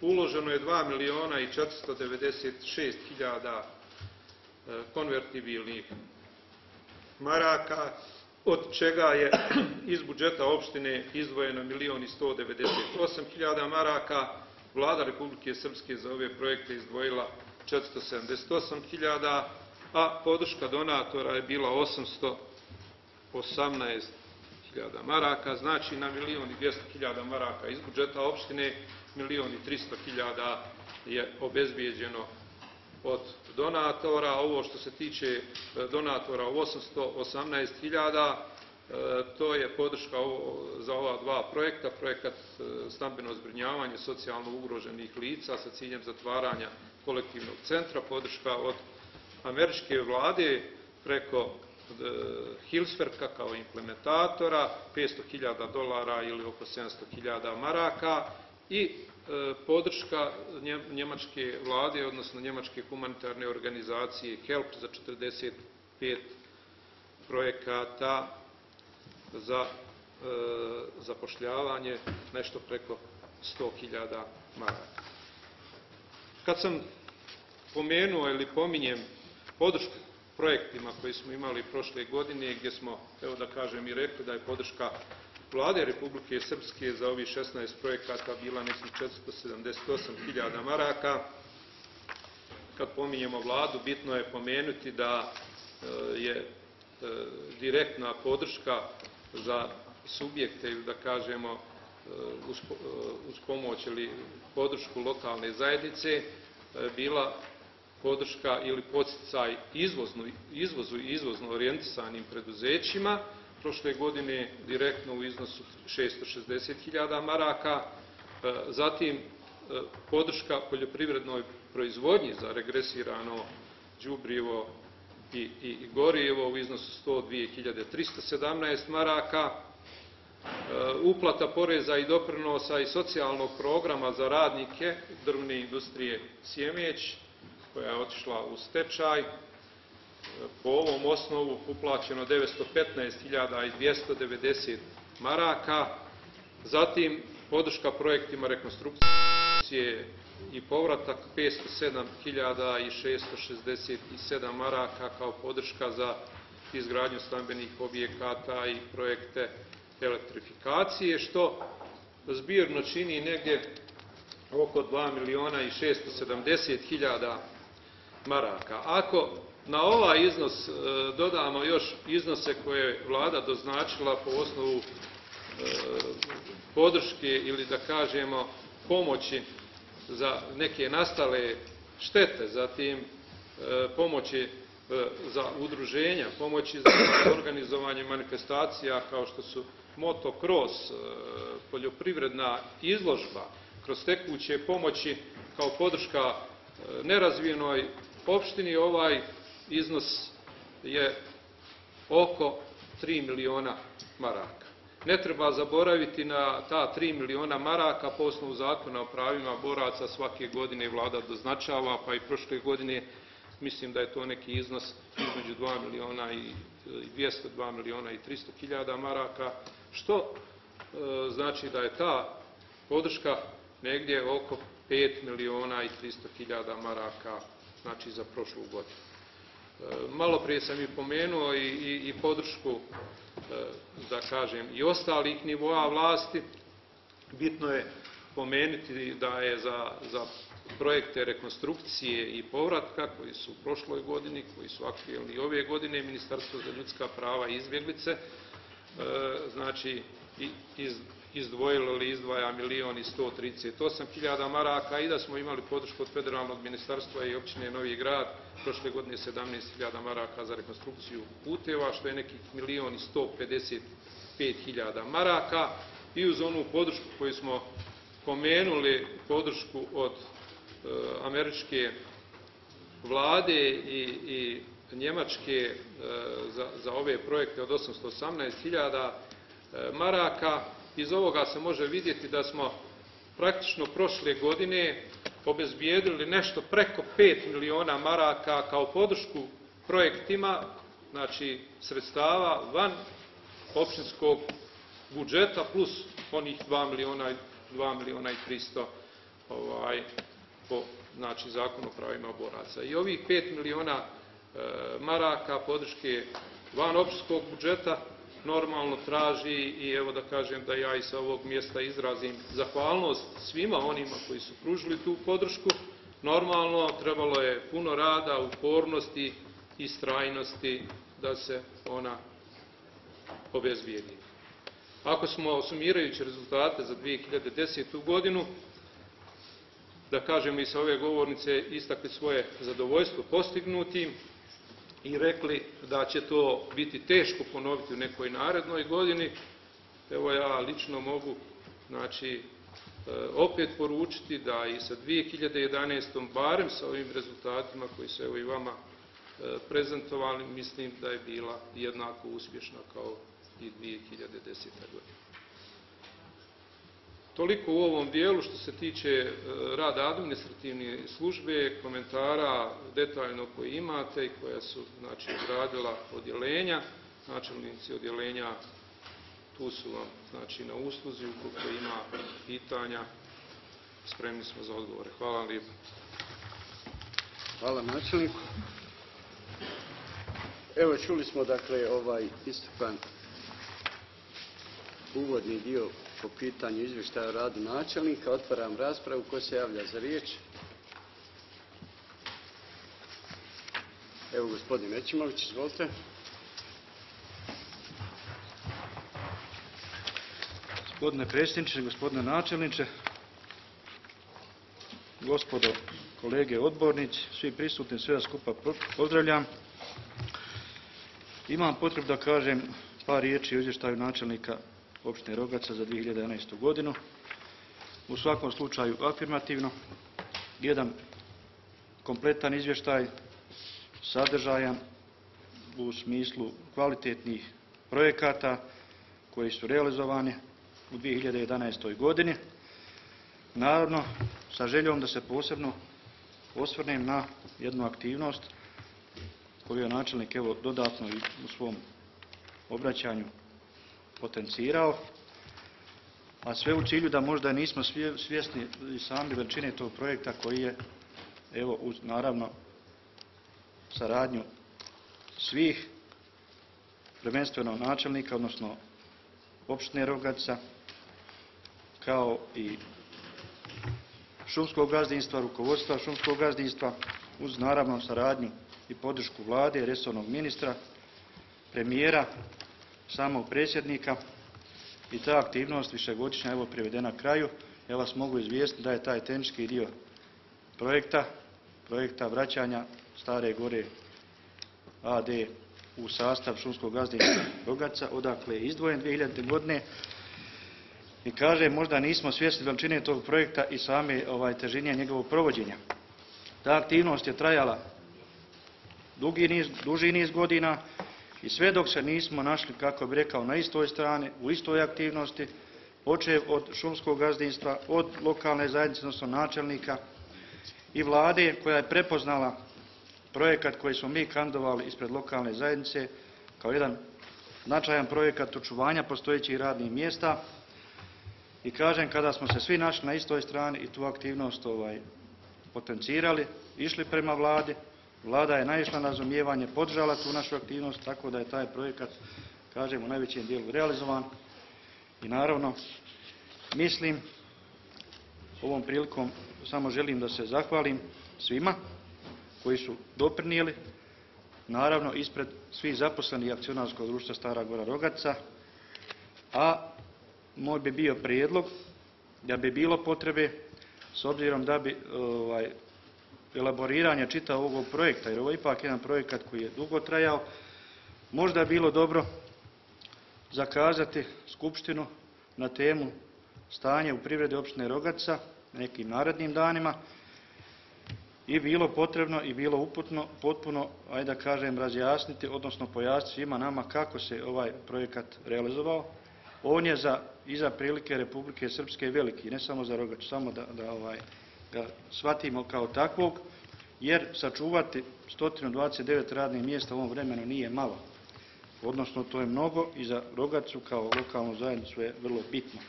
uloženo je 2 miliona i 496 hiljada konvertibilnih maraka, od čega je iz budžeta opštine izdvojeno milion i 198 hiljada maraka, vlada Republike Srpske za ove projekte izdvojila 478 hiljada, a podrška donatora je bila 818 hiljada maraka, znači na milion i 200 hiljada maraka iz budžeta opštine, milion i 300 hiljada je obezbijeđeno od donatora. Ovo što se tiče e, donatora u 818.000, e, to je podrška za ova dva projekta, projekat e, stambeno zbrinjavanje socijalno ugroženih lica sa ciljem zatvaranja kolektivnog centra, podrška od američke vlade preko Hilsverka kao implementatora, 500.000 dolara ili oko 700.000 maraka i podrška njemačke vlade, odnosno njemačke humanitarne organizacije HELP za 45 projekata za zapošljavanje nešto preko 100.000 maraka. Kad sam pomenuo ili pominjem podršku projektima koji smo imali prošle godine, gdje smo, evo da kažem i rekli da je podrška Vlade Republike Srpske za ovih 16 projekata bila nekih 478.000 maraka. Kad pominjemo vladu, bitno je pomenuti da e, je e, direktna podrška za subjekte ili da kažemo e, uz pomoć ili podršku lokalne zajednice bila podrška ili podsticaj izvozu i izvozno orijentisanim preduzećima, prošle godine direktno u iznosu 660.000 maraka, e, zatim e, podrška poljoprivrednoj proizvodnji za regresirano đubrivo i, i gorijevo u iznosu 102.317 maraka, e, uplata poreza i doprinosa i socijalnog programa za radnike drvne industrije Sjemeć, koja je otišla u stečaj, po ovom osnovu uplaćeno 915.290 maraka, zatim podrška projektima rekonstrukcije i povratak 507.667 maraka kao podrška za izgradnju stambenih objekata i projekte elektrifikacije, što zbirno čini negdje oko 2 miliona i 670 hiljada maraka. Ako na ovaj iznos e, dodamo još iznose koje je vlada doznačila po osnovu e, podrške ili da kažemo pomoći za neke nastale štete, zatim e, pomoći za udruženja, pomoći za organizovanje manifestacija kao što su motocross, poljoprivredna izložba, kroz tekuće pomoći kao podrška nerazvijenoj opštini. Ovaj iznos je oko 3 miliona maraka. Ne treba zaboraviti na ta 3 miliona maraka po osnovu zakona o pravima boraca svake godine vlada doznačava, pa i prošle godine mislim da je to neki iznos između 2 miliona i 200, 2 miliona i 300 hiljada maraka, što e, znači da je ta podrška negdje oko 5 miliona i 300 hiljada maraka znači za prošlu godinu. Malo prije sam i pomenuo i, i, podršku, e, da kažem, i ostalih nivoa vlasti. Bitno je pomenuti da je za, za projekte rekonstrukcije i povratka koji su u prošloj godini, koji su aktuelni i ove godine, Ministarstvo za ljudska prava i izbjeglice, e, znači iz, izdvojilo ili izdvaja milion i 138 hiljada maraka i da smo imali podršku od federalnog ministarstva i općine Novi grad prošle godine 17 hiljada maraka za rekonstrukciju puteva, što je nekih milion i 150 5000 maraka i uz onu podršku koju smo pomenuli, podršku od e, američke vlade i, i Njemačke e, za, za ove projekte od 818.000 e, maraka. Iz ovoga se može vidjeti da smo praktično prošle godine obezbijedili nešto preko 5 miliona maraka kao podršku projektima, znači sredstava van općinskog budžeta plus onih 2 miliona, 2 miliona i 300 ovaj, po znači, zakonu o pravima boraca. I ovih 5 miliona e, maraka podrške van općinskog budžeta normalno traži i evo da kažem da ja i sa ovog mjesta izrazim zahvalnost svima onima koji su pružili tu podršku. Normalno trebalo je puno rada, upornosti i strajnosti da se ona obezbijedi. Ako smo sumirajući rezultate za 2010. godinu, da kažemo i sa ove govornice istakli svoje zadovoljstvo postignutim i rekli da će to biti teško ponoviti u nekoj narednoj godini, evo ja lično mogu znači, e, opet poručiti da i sa 2011. barem sa ovim rezultatima koji su evo i vama e, prezentovali, mislim da je bila jednako uspješna kao i 2010. godina. Toliko u ovom dijelu što se tiče e, rada administrativne službe, komentara detaljno koje imate i koja su znači, izradila odjeljenja. Načelnici odjeljenja tu su vam znači, na usluzi, ukoliko ima pitanja, spremni smo za odgovore. Hvala vam lijepo. Hvala načelniku. Evo čuli smo dakle ovaj istupan uvodni dio po pitanju izvještaja o radu načelnika. Otvaram raspravu. Ko se javlja za riječ? Evo gospodin Ećimović, izvolite. Gospodine predsjedniče, gospodine načelniče, gospodo kolege odbornici, svi prisutni, sve vas skupa pozdravljam. Imam potrebu da kažem par riječi o izvještaju načelnika opštine Rogaca za 2011. godinu. U svakom slučaju afirmativno, jedan kompletan izvještaj, sadržajan u smislu kvalitetnih projekata koji su realizovani u 2011. godini. Naravno, sa željom da se posebno osvrnem na jednu aktivnost koju je načelnik evo dodatno i u svom obraćanju potencirao, a sve u cilju da možda nismo svjesni i sami veličine tog projekta koji je, evo, uz naravno saradnju svih, prvenstveno načelnika, odnosno opštine Rogaca, kao i šumskog gazdinstva, rukovodstva šumskog gazdinstva, uz naravno saradnju i podršku vlade, resornog ministra, premijera, samog predsjednika i ta aktivnost višegodišnja evo privedena kraju. Ja vas mogu izvijestiti da je taj tehnički dio projekta, projekta vraćanja Stare gore AD u sastav šumskog gazdinstva Rogaca, odakle je izdvojen 2000. godine i kaže možda nismo svjesni veličine tog projekta i same ovaj, težinje njegovog provođenja. Ta aktivnost je trajala dugi niz, duži niz godina i sve dok se nismo našli, kako bi rekao, na istoj strani, u istoj aktivnosti, počev od šumskog gazdinstva, od lokalne zajednice, odnosno načelnika i vlade koja je prepoznala projekat koji smo mi kandovali ispred lokalne zajednice kao jedan značajan projekat očuvanja postojećih radnih mjesta. I kažem kada smo se svi našli na istoj strani i tu aktivnost ovaj, potencirali, išli prema vladi, Vlada je naišla na razumijevanje, podržala tu našu aktivnost, tako da je taj projekat, kažem, u najvećem dijelu realizovan. I naravno, mislim, ovom prilikom samo želim da se zahvalim svima koji su doprinijeli, naravno ispred svih zaposlenih akcionarskog društva Stara Gora Rogaca, a moj bi bio prijedlog da bi bilo potrebe, s obzirom da bi ovaj, elaboriranja čitavog ovog projekta, jer ovo je ipak jedan projekat koji je dugo trajao, možda je bilo dobro zakazati skupštinu na temu stanje u privredi opštine Rogača nekim narednim danima i bilo potrebno i bilo uputno potpuno, ajde da kažem, razjasniti, odnosno pojasniti svima nama kako se ovaj projekat realizovao. On je za, i za prilike Republike Srpske veliki, ne samo za Rogač, samo da, da ovaj, ga shvatimo kao takvog, jer sačuvati 129 radnih mjesta u ovom vremenu nije malo. Odnosno, to je mnogo i za Rogaču kao lokalnu zajednicu je vrlo bitno.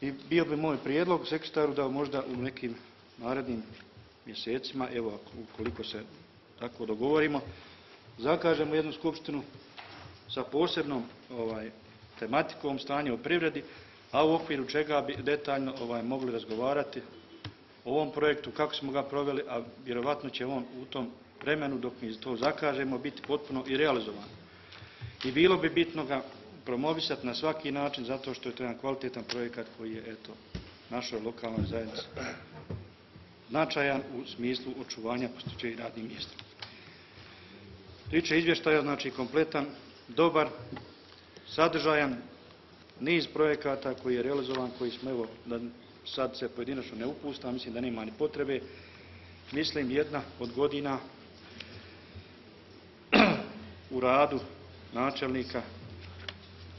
I bio bi moj prijedlog sekretaru da možda u nekim narednim mjesecima, evo ukoliko se tako dogovorimo, zakažemo jednu skupštinu sa posebnom ovaj, tematikom stanja u privredi, a u okviru čega bi detaljno ovaj, mogli razgovarati o ovom projektu, kako smo ga proveli, a vjerovatno će on u tom vremenu dok mi to zakažemo biti potpuno i realizovan. I bilo bi bitno ga promovisati na svaki način zato što je to jedan kvalitetan projekat koji je eto, našoj lokalnoj zajednici značajan u smislu očuvanja postojećih radnih mjesta. Tiče izvještaja, znači kompletan, dobar, sadržajan, niz projekata koji je realizovan, koji smo, evo, da sad se pojedinačno ne upustam, mislim da nema ni potrebe, mislim jedna od godina u radu načelnika,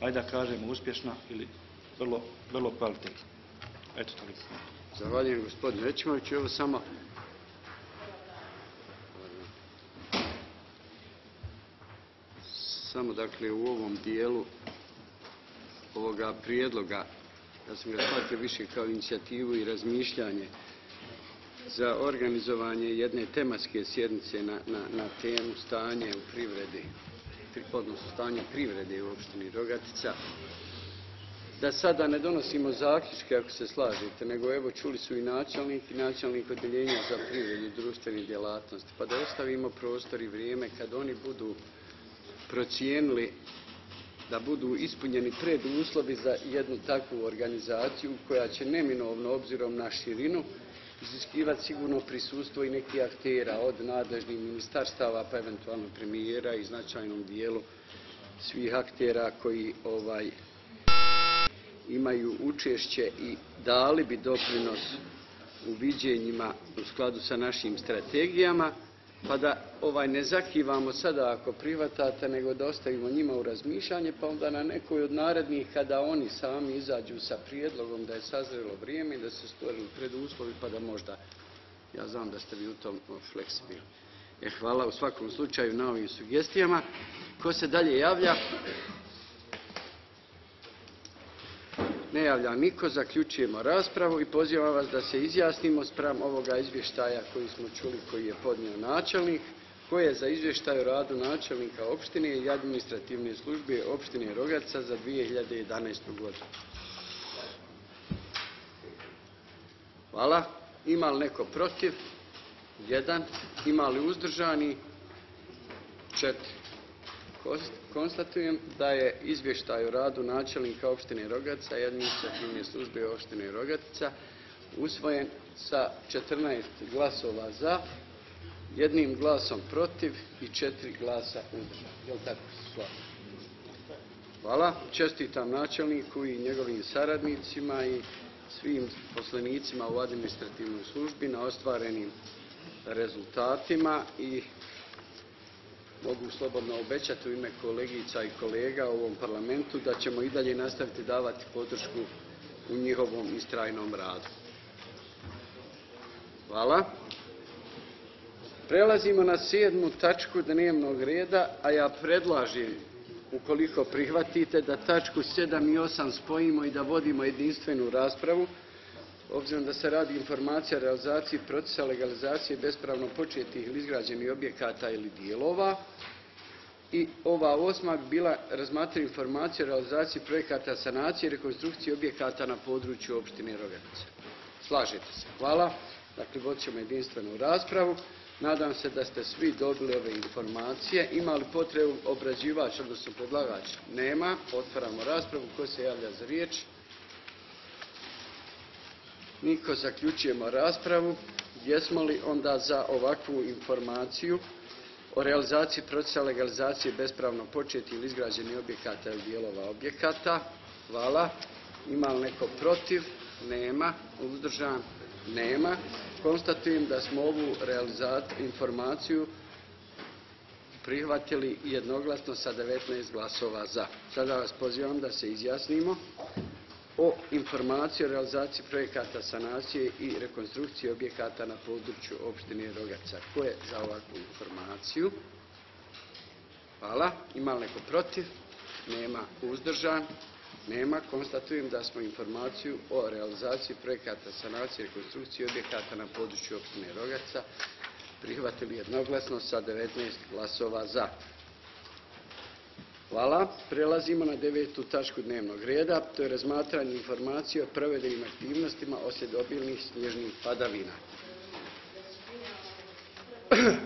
ajde da kažemo uspješna ili vrlo, vrlo kvalitetna. Eto toliko. Zahvaljujem gospodinu Rečimoviću. Evo samo samo dakle u ovom dijelu ovoga prijedloga ja sam ga shvatio više kao inicijativu i razmišljanje za organizovanje jedne tematske sjednice na, na, na temu stanje u privredi, odnosno stanje privrede u opštini Rogatica. Da sada ne donosimo zaključke ako se slažete, nego evo čuli su i načelnik i načelnik odjeljenja za privredu i društvene djelatnosti, pa da ostavimo prostor i vrijeme kad oni budu procijenili da budu ispunjeni preduslovi za jednu takvu organizaciju koja će neminovno obzirom na širinu iziskivati sigurno prisustvo i nekih aktera od nadležnih ministarstava pa eventualno premijera i značajnom dijelu svih aktera koji ovaj imaju učešće i dali bi doprinos u viđenjima u skladu sa našim strategijama, pa da ovaj ne zakivamo sada ako prihvatate, nego da ostavimo njima u razmišljanje, pa onda na nekoj od narednih, kada oni sami izađu sa prijedlogom da je sazrelo vrijeme i da se stvorili preduslovi, pa da možda, ja znam da ste vi u tom fleksibilni. E, hvala u svakom slučaju na ovim sugestijama. Ko se dalje javlja? Ne javlja niko, zaključujemo raspravu i pozivam vas da se izjasnimo spram ovoga izvještaja koji smo čuli koji je podnio načelnik, koji je za izvještaj o radu načelnika opštine i administrativne službe opštine Rogaca za 2011. godinu. Hvala. Ima li neko protiv? Jedan. Ima li uzdržani? Četiri. Konstatujem da je izvještaj o radu načelnika opštine Rogaca i administrativne službe opštine Rogatica usvojen sa 14 glasova za, jednim glasom protiv i četiri glasa uzdržan. Hvala. Čestitam načelniku i njegovim saradnicima i svim poslenicima u administrativnoj službi na ostvarenim rezultatima i mogu slobodno obećati u ime kolegica i kolega u ovom parlamentu da ćemo i dalje nastaviti davati podršku u njihovom istrajnom radu. Hvala. Prelazimo na sedmu tačku dnevnog reda, a ja predlažem, ukoliko prihvatite, da tačku 7 i 8 spojimo i da vodimo jedinstvenu raspravu, obzirom da se radi informacija o realizaciji procesa legalizacije bespravno početih ili izgrađenih objekata ili dijelova. I ova osma bi bila razmatranje informacije o realizaciji projekata sanacije i rekonstrukcije objekata na području opštine Rogatica. Slažete se? Hvala. Dakle, vodit ćemo jedinstvenu raspravu. Nadam se da ste svi dobili ove informacije. Ima li potrebu obrađivač, odnosno predlagač? Nema. Otvaramo raspravu. Ko se javlja za riječ? Niko zaključujemo raspravu. Jesmo li onda za ovakvu informaciju o realizaciji procesa legalizacije bespravno početi ili izgrađenih objekata ili dijelova objekata. Hvala. Ima li neko protiv? Nema. Uzdržan? Nema. Konstatujem da smo ovu informaciju prihvatili jednoglasno sa 19 glasova za. Sada vas pozivam da se izjasnimo o informaciji o realizaciji projekata sanacije i rekonstrukcije objekata na području opštine Rogaca. Ko je za ovakvu informaciju? Hvala. Ima li neko protiv? Nema. Uzdržan? Nema. Konstatujem da smo informaciju o realizaciji projekata sanacije i rekonstrukcije objekata na području opštine Rogaca prihvatili jednoglasno sa 19 glasova za. Hvala. Prelazimo na devetu tačku dnevnog reda. To je razmatranje informacije o provedenim aktivnostima oslijed obilnih snježnih padavina.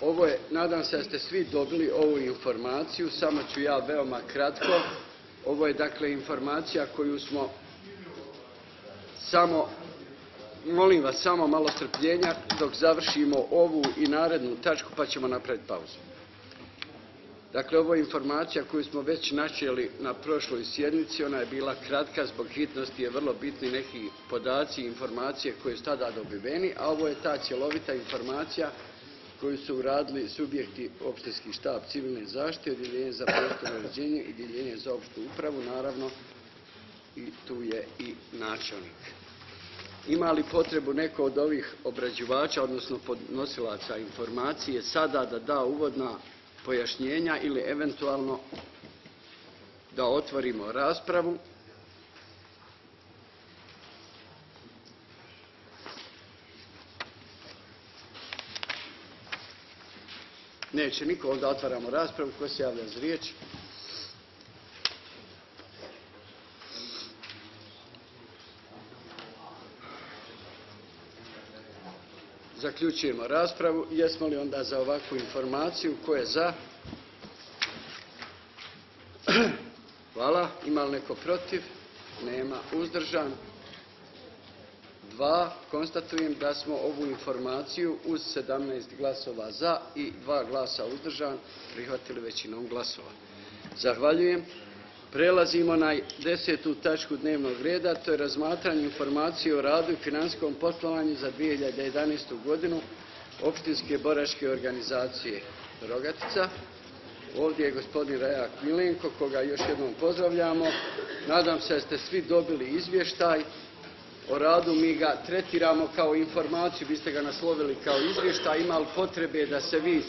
Ovo je, nadam se da ste svi dobili ovu informaciju, samo ću ja veoma kratko. Ovo je dakle informacija koju smo samo Molim vas samo malo strpljenja dok završimo ovu i narednu tačku pa ćemo napraviti pauzu. Dakle, ovo je informacija koju smo već načeli na prošloj sjednici, ona je bila kratka, zbog hitnosti je vrlo bitni neki podaci i informacije koje su tada dobiveni, a ovo je ta cjelovita informacija koju su uradili subjekti opštinski štab civilne zaštite, odjeljenje za prostorno uređenje i odjeljenje za opštu upravu, naravno i tu je i načelnik. Ima li potrebu neko od ovih obrađivača, odnosno podnosilaca informacije, sada da da uvodna pojašnjenja ili eventualno da otvorimo raspravu? Neće niko, onda otvaramo raspravu. Ko se javlja za riječ? Zaključujemo raspravu. Jesmo li onda za ovakvu informaciju? Ko je za? Hvala. Ima li neko protiv? Nema. Uzdržan? Dva. Konstatujem da smo ovu informaciju uz 17 glasova za i dva glasa uzdržan prihvatili većinom glasova. Zahvaljujem. Prelazimo na desetu tačku dnevnog reda, to je razmatranje informacije o radu i financijskom poslovanju za 2011. godinu opštinske boračke organizacije Rogatica. Ovdje je gospodin Rajak Milenko, koga još jednom pozdravljamo. Nadam se da ste svi dobili izvještaj o radu. Mi ga tretiramo kao informaciju, vi ste ga naslovili kao izvještaj. Ima li potrebe da se vi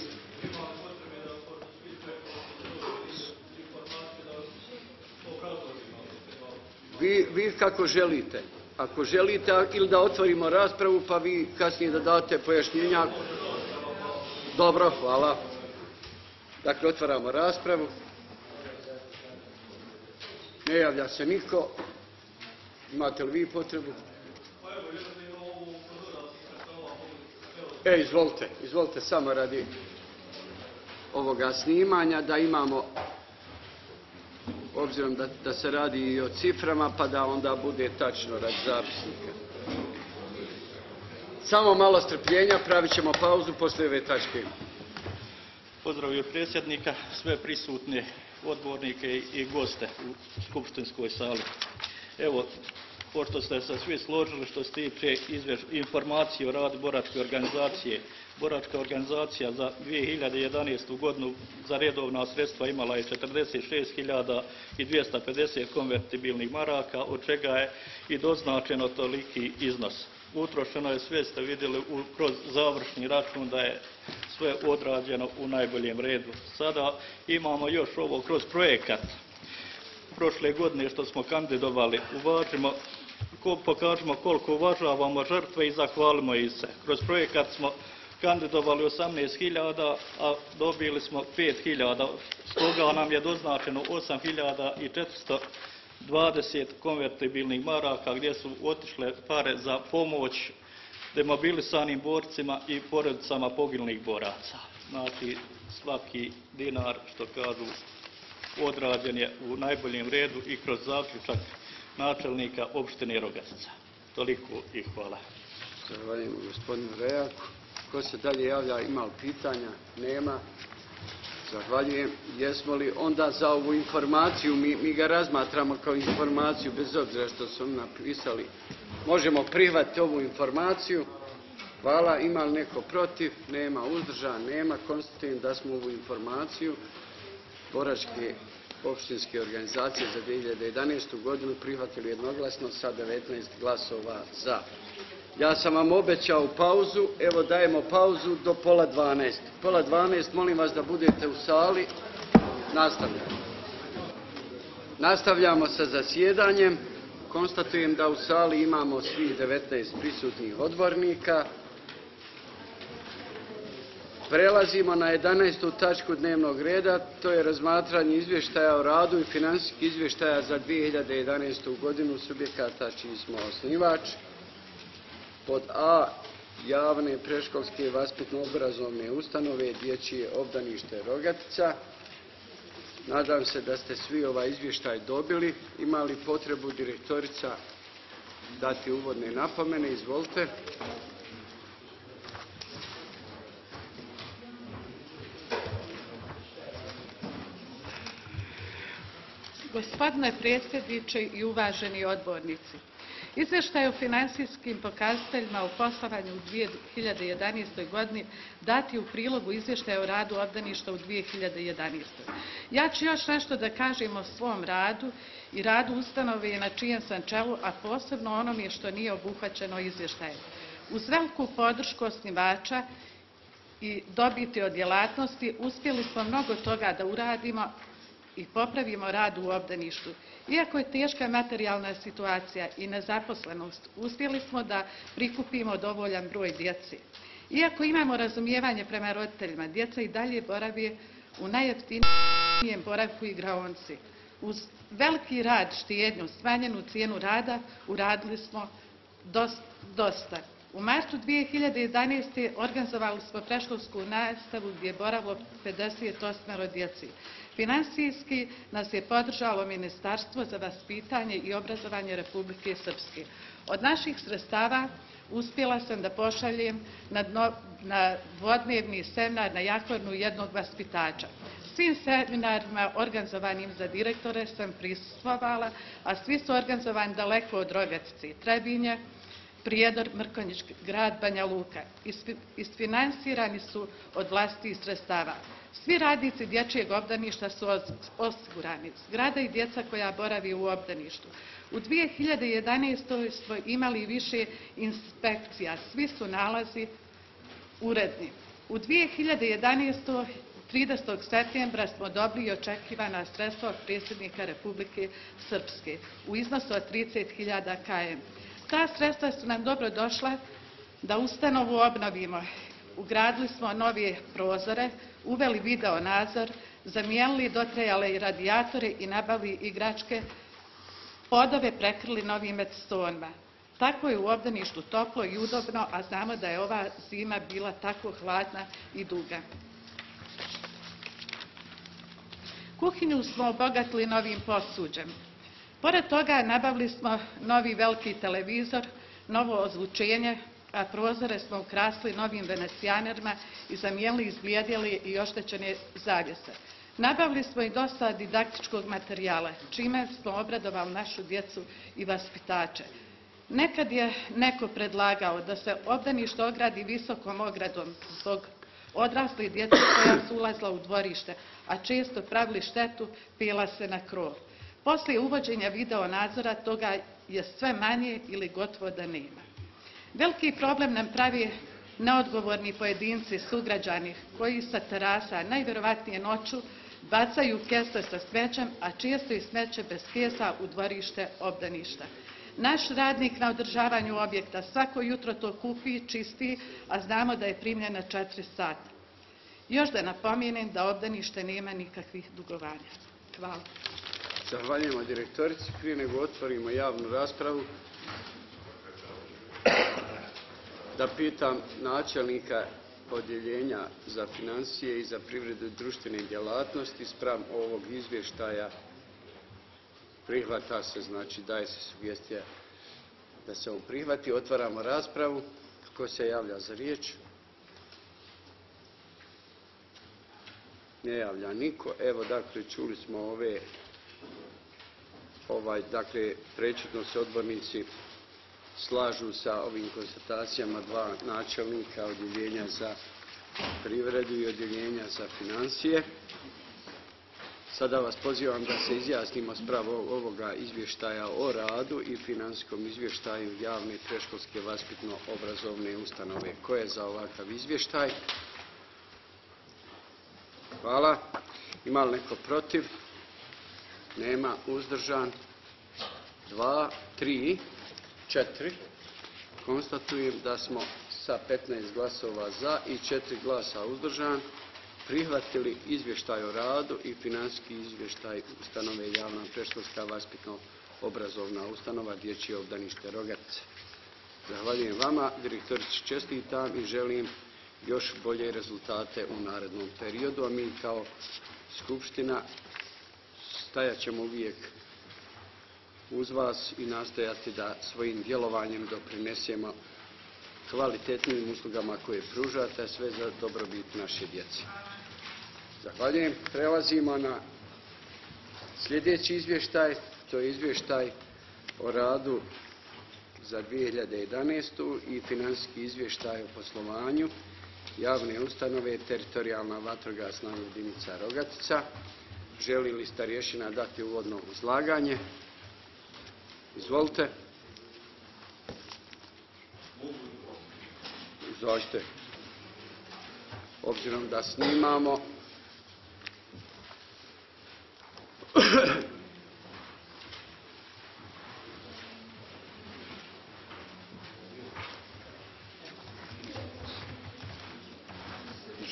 Vi, vi kako želite. Ako želite ili da otvorimo raspravu pa vi kasnije da date pojašnjenja. Dobro, hvala. Dakle, otvaramo raspravu. Ne javlja se niko. Imate li vi potrebu? E, izvolite, izvolite samo radi ovoga snimanja da imamo obzirom da, da se radi i o ciframa, pa da onda bude tačno radi zapisnika. Samo malo strpljenja, pravit ćemo pauzu poslije ove tačke. Pozdravio predsjednika, sve prisutne odbornike i goste u skupštinskoj sali. Evo, pošto ste se svi složili što se tiče informacije o radu boračke organizacije, boračka organizacija za 2011. godinu za redovna sredstva imala je 46.250 konvertibilnih maraka, od čega je i doznačeno toliki iznos. Utrošeno je sve, ste vidjeli, kroz završni račun da je sve odrađeno u najboljem redu. Sada imamo još ovo kroz projekat prošle godine što smo kandidovali, uvažimo, pokažemo koliko uvažavamo žrtve i zahvalimo ih se. Kroz projekat smo kandidovali 18.000, a dobili smo 5.000. Stoga nam je doznačeno 8.420 konvertibilnih maraka gdje su otišle pare za pomoć demobilisanim borcima i porodicama poginulih boraca. Znači, svaki dinar, što kažu, odrađen je u najboljem redu i kroz zaključak načelnika opštine Rogatica. Toliko i hvala. Zahvaljujem gospodinu Rejaku. Ko se dalje javlja, ima li pitanja? Nema. Zahvaljujem. Jesmo li onda za ovu informaciju, mi, mi ga razmatramo kao informaciju, bez obzira što su napisali. Možemo prihvatiti ovu informaciju. Hvala. Ima li neko protiv? Nema. Uzdržan? Nema. Konstatujem da smo ovu informaciju boračke opštinske organizacije za 2011. godinu prihvatili jednoglasno sa 19 glasova za. Ja sam vam obećao pauzu, evo dajemo pauzu do pola 12. Pola 12, molim vas da budete u sali. Nastavljamo. Nastavljamo sa zasjedanjem. Konstatujem da u sali imamo svih 19 prisutnih odbornika. Prelazimo na 11. tačku dnevnog reda, to je razmatranje izvještaja o radu i financijskih izvještaja za 2011. godinu subjekata čiji smo osnivač. Pod A. Javne predškolske vaspitno-obrazovne ustanove Dječje obdanište Rogatica. Nadam se da ste svi ovaj izvještaj dobili. Ima li potrebu direktorica dati uvodne napomene? Izvolite. Gospodine predsjedniče i uvaženi odbornici, Izvještaj o financijskim pokazateljima u poslovanju u 2011. godini dati u prilogu izvještaja o radu obdaništa u 2011. Ja ću još nešto da kažem o svom radu i radu ustanove na čijem sam čelu, a posebno onome što nije obuhvaćeno izvještajem. Uz veliku podršku osnivača i dobiti od djelatnosti uspjeli smo mnogo toga da uradimo i popravimo rad u obdaništu. Iako je teška materijalna situacija i nezaposlenost, uspjeli smo da prikupimo dovoljan broj djeci. Iako imamo razumijevanje prema roditeljima, djeca i dalje boravi u najjeftinijem boravku igraonci. Uz veliki rad, štijednju, smanjenu cijenu rada, uradili smo dosta. U martu 2011. organizovali smo preškolsku nastavu gdje je boravilo 58 djeci. Finansijski nas je podržalo Ministarstvo za vaspitanje i obrazovanje Republike Srpske. Od naših sredstava uspjela sam da pošaljem na, na dvodnevni seminar na Jakornu jednog vaspitača. Svim seminarima organizovanim za direktore sam prisustvovala, a svi su organizovani daleko od Rogatice, Trebinje, Prijedor, Mrkonjić, grad Banja Luka. Isfinansirani su od vlasti sredstava. Svi radnici dječjeg obdaništa su osigurani. Zgrada i djeca koja boravi u obdaništu. U 2011. smo imali više inspekcija. Svi su nalazi uredni. U 2011. 30. septembra smo dobili očekivana sredstva od predsjednika Republike Srpske u iznosu od 30.000 km. Ta sredstva su nam dobro došla da ustanovu obnovimo. Ugradili smo nove prozore, uveli video nadzor, zamijenili dotrejale radijatore i nabavili igračke, podove prekrili novim medstonima. Tako je u obdaništu toplo i udobno, a znamo da je ova zima bila tako hladna i duga. Kuhinju smo obogatili novim posuđem. Pored toga nabavili smo novi veliki televizor, novo ozvučenje, a prozore smo ukrasili novim venecijanerima i zamijenili izblijedjeli i oštećene zavjese. Nabavili smo i dosta didaktičkog materijala, čime smo obradovali našu djecu i vaspitače. Nekad je neko predlagao da se obdanište ogradi visokom ogradom zbog odraslih djece koja su ulazila u dvorište, a često pravili štetu, pila se na krov. Poslije uvođenja video nadzora toga je sve manje ili gotovo da nema. Veliki problem nam pravi neodgovorni pojedinci sugrađani koji sa terasa najvjerovatnije noću bacaju kese sa smećem, a često i smeće bez kesa u dvorište obdaništa. Naš radnik na održavanju objekta svako jutro to kupi, čisti, a znamo da je primljen na četiri sata. Još da napomenem da obdanište nema nikakvih dugovanja. Hvala. Zahvaljujemo direktorici. Prije nego otvorimo javnu raspravu, da pitam načelnika podjeljenja za financije i za privredu društvene djelatnosti spram ovog izvještaja prihvata se, znači daje se sugestija da se on prihvati. Otvaramo raspravu. Tko se javlja za riječ? Ne javlja niko. Evo dakle čuli smo ove ovaj, dakle, prečutno se odbornici slažu sa ovim konstatacijama dva načelnika odjeljenja za privredu i odjeljenja za financije. Sada vas pozivam da se izjasnimo spravo ovoga izvještaja o radu i financijskom izvještaju javne predškolske vaspitno-obrazovne ustanove. Ko je za ovakav izvještaj? Hvala. Ima li neko protiv? Nema. Uzdržan? Dva, tri, četiri. Konstatujem da smo sa 15 glasova za i četiri glasa uzdržan prihvatili izvještaj o radu i financijski izvještaj ustanove javna predškolska vaspitno obrazovna ustanova Dječje obdanište Rogatice. Zahvaljujem vama, direktorici čestitam i želim još bolje rezultate u narednom periodu, a mi kao Skupština stajat ćemo uvijek uz vas i nastojati da svojim djelovanjem doprinesemo kvalitetnim uslugama koje pružate, sve za dobrobit naše djece. Zahvaljujem. Prelazimo na sljedeći izvještaj, to je izvještaj o radu za 2011. i financijski izvještaj o poslovanju javne ustanove teritorijalna vatrogasna jedinica Rogatica. Želi li starješina dati uvodno izlaganje? Izvolite. Izađite. Obzirom da snimamo,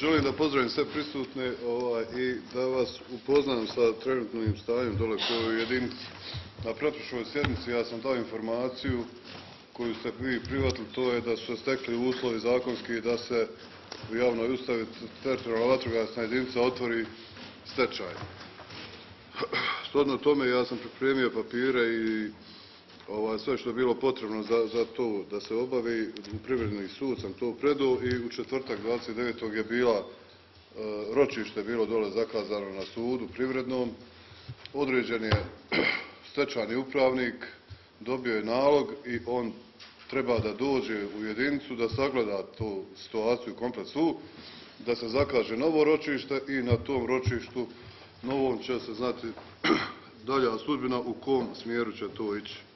Želim da pozdravim sve prisutne ovaj, i da vas upoznam sa trenutnim stanjem dole koje jedinici. Na pretprošloj sjednici ja sam dao informaciju koju ste vi prihvatili, to je da su se stekli uslovi zakonski da se u javnoj ustavi teritorijalna vatrogasna jedinica otvori stečaj. Shodno tome ja sam pripremio papire i ovaj, sve što je bilo potrebno za, za to da se obavi, u privredni sud sam to predao i u četvrtak 29. je bila e, ročište bilo dole zakazano na sudu privrednom. Određen je stečajni upravnik, dobio je nalog i on treba da dođe u jedinicu da sagleda tu situaciju komplet svu, da se zakaže novo ročište i na tom ročištu novom će se znati dalja sudbina u kom smjeru će to ići.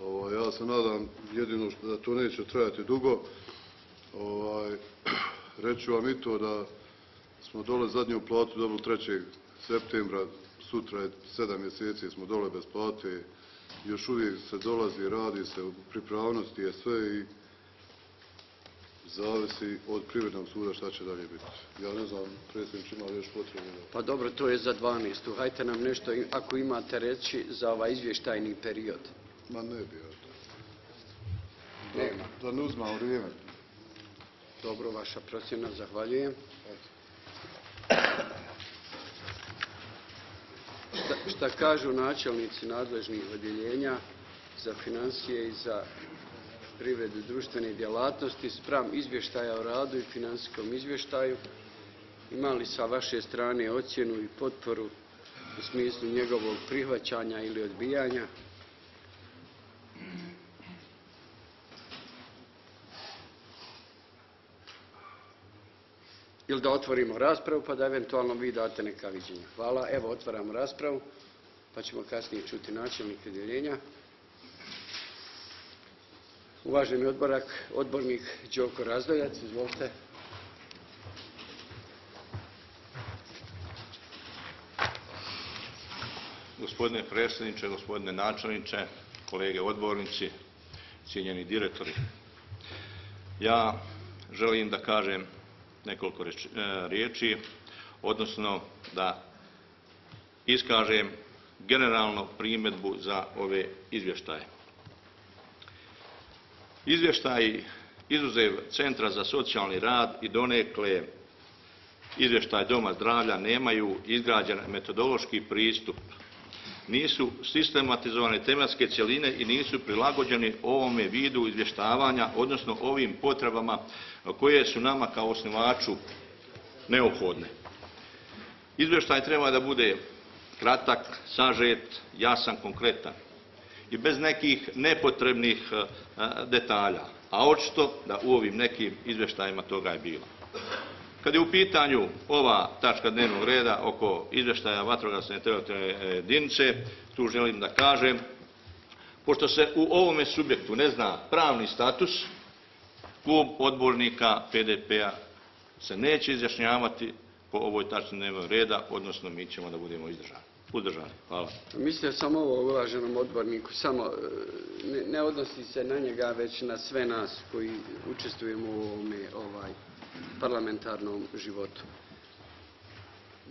Ovaj, ja se nadam jedino da to neće trajati dugo. Ovaj, reću vam i to da smo dole zadnju platu dobili 3. septembra, sutra je sedam mjeseci smo dole bez plate, još uvijek se dolazi, radi se, pripravnosti je sve i zavisi od privrednog suda šta će dalje biti. Ja ne znam, predsjednič, ima još potrebno? pa dobro, to je za 12. Hajte nam nešto, ako imate reći, za ovaj izvještajni period. Ma ne bi ja to. Nema. da ne uzmam vrijeme. Dobro, vaša procjena, zahvaljujem. Šta, šta kažu načelnici nadležnih odjeljenja za financije i za privredu društvene djelatnosti spram izvještaja o radu i financijskom izvještaju? Ima li sa vaše strane ocjenu i potporu u smislu njegovog prihvaćanja ili odbijanja? Ili da otvorimo raspravu pa da eventualno vi date neka viđenja. Hvala. Evo, otvaramo raspravu pa ćemo kasnije čuti načelnike odjeljenja. Uvaženi odborak, odbornik Đoko Razdoljac, izvolite. Gospodine predsjedniče, gospodine načelniče, kolege odbornici, cijenjeni direktori. Ja želim da kažem nekoliko e, riječi, odnosno da iskažem generalno primjedbu za ove izvještaje. Izvještaj izuzev Centra za socijalni rad i donekle izvještaj Doma zdravlja nemaju izgrađen metodološki pristup, nisu sistematizovane tematske cjeline i nisu prilagođeni ovome vidu izvještavanja, odnosno ovim potrebama koje su nama kao osnivaču neophodne. Izvještaj treba da bude kratak, sažet, jasan, konkretan i bez nekih nepotrebnih e, detalja, a očito da u ovim nekim izvještajima toga je bilo. Kad je u pitanju ova tačka dnevnog reda oko izvještaja vatrogasne teritorijalne jedinice, tu želim da kažem, pošto se u ovome subjektu ne zna pravni status, klub odbornika PDP-a se neće izjašnjavati po ovoj tački dnevnog reda, odnosno mi ćemo da budemo izdržani. Uzdržani. Hvala. Mislio sam ovo uvaženom odborniku, samo e, ne, ne odnosi se na njega, već na sve nas koji učestvujemo u ovome ovaj, parlamentarnom životu.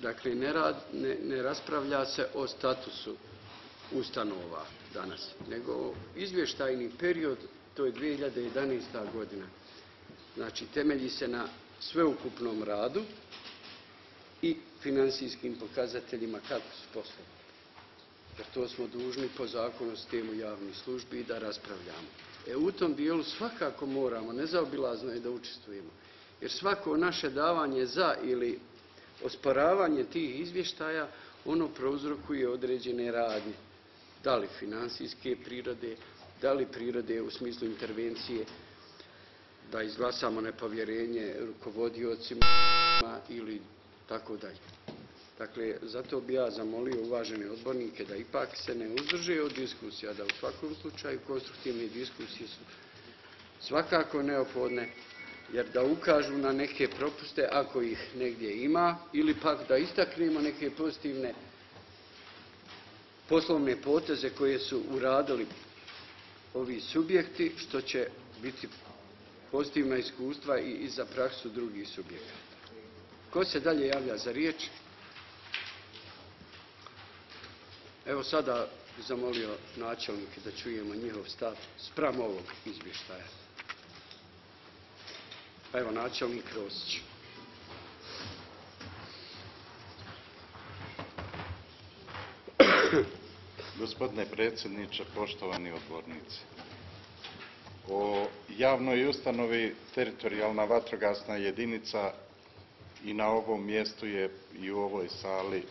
Dakle, ne, rad, ne, ne raspravlja se o statusu ustanova danas, nego izvještajni period, to je 2011. godina. Znači, temelji se na sveukupnom radu i financijskim pokazateljima kako su poslovali. Jer to smo dužni po zakonu o sistemu javnih službi da raspravljamo. E u tom dijelu svakako moramo, nezaobilazno je da učestvujemo. Jer svako naše davanje za ili osporavanje tih izvještaja, ono prouzrokuje određene radnje. Da li financijske prirode, da li prirode u smislu intervencije, da izglasamo nepovjerenje rukovodiocima ili tako dalje. Dakle, zato bi ja zamolio uvažene odbornike da ipak se ne uzdrže od diskusija, da u svakom slučaju konstruktivne diskusije su svakako neophodne, jer da ukažu na neke propuste ako ih negdje ima, ili pak da istaknemo neke pozitivne poslovne poteze koje su uradili ovi subjekti, što će biti pozitivna iskustva i, i za praksu drugih subjekata. Ko se dalje javlja za riječ? Evo sada zamolio načelnike da čujemo njihov stav spram ovog izvještaja. Pa evo načelnik Rosić. Gospodine predsjedniče, poštovani odbornici. O javnoj ustanovi teritorijalna vatrogasna jedinica i na ovom mjestu je i u ovoj sali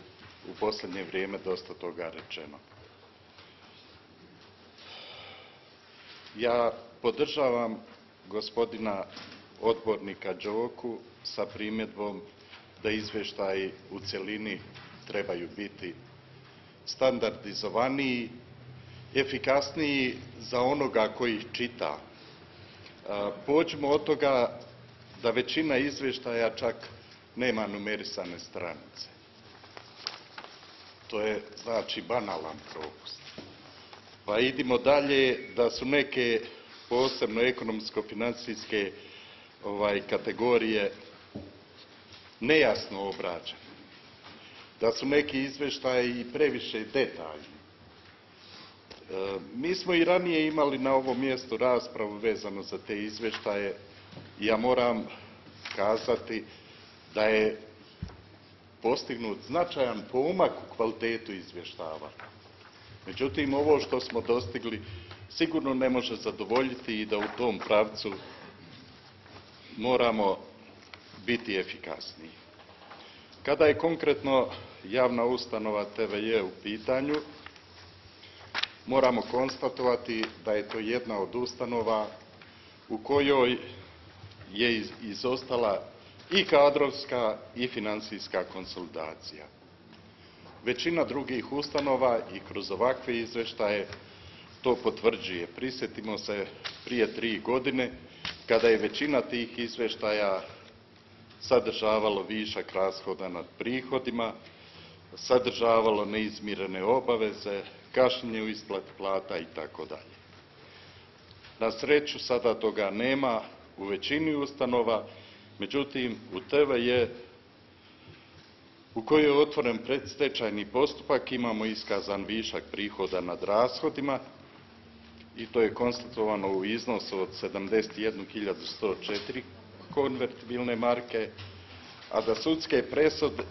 u posljednje vrijeme dosta toga rečeno. Ja podržavam gospodina odbornika Đoku sa primjedbom da izvještaji u cjelini trebaju biti standardizovaniji, efikasniji za onoga koji ih čita. Pođimo od toga da većina izvještaja čak nema numerisane stranice. To je znači banalan propust. Pa idimo dalje da su neke posebno ekonomsko-financijske ovaj, kategorije nejasno obrađene. Da su neki izvještaji i previše detaljni. E, mi smo i ranije imali na ovom mjestu raspravu vezano za te izvještaje i ja moram kazati da je postignut značajan pomak u kvalitetu izvještavanja. Međutim, ovo što smo dostigli sigurno ne može zadovoljiti i da u tom pravcu moramo biti efikasniji. Kada je konkretno javna ustanova TVJ u pitanju, moramo konstatovati da je to jedna od ustanova u kojoj je izostala i kadrovska i financijska konsolidacija. Većina drugih ustanova i kroz ovakve izvještaje to potvrđuje. Prisjetimo se prije tri godine kada je većina tih izvještaja sadržavalo višak rashoda nad prihodima, sadržavalo neizmirene obaveze, kašnjenje u isplati plata i tako dalje. Na sreću sada toga nema u većini ustanova, međutim u TVJ u kojoj je otvoren predstečajni postupak imamo iskazan višak prihoda nad rashodima i to je konstatovano u iznosu od 71.104 konvertibilne marke, a da sudske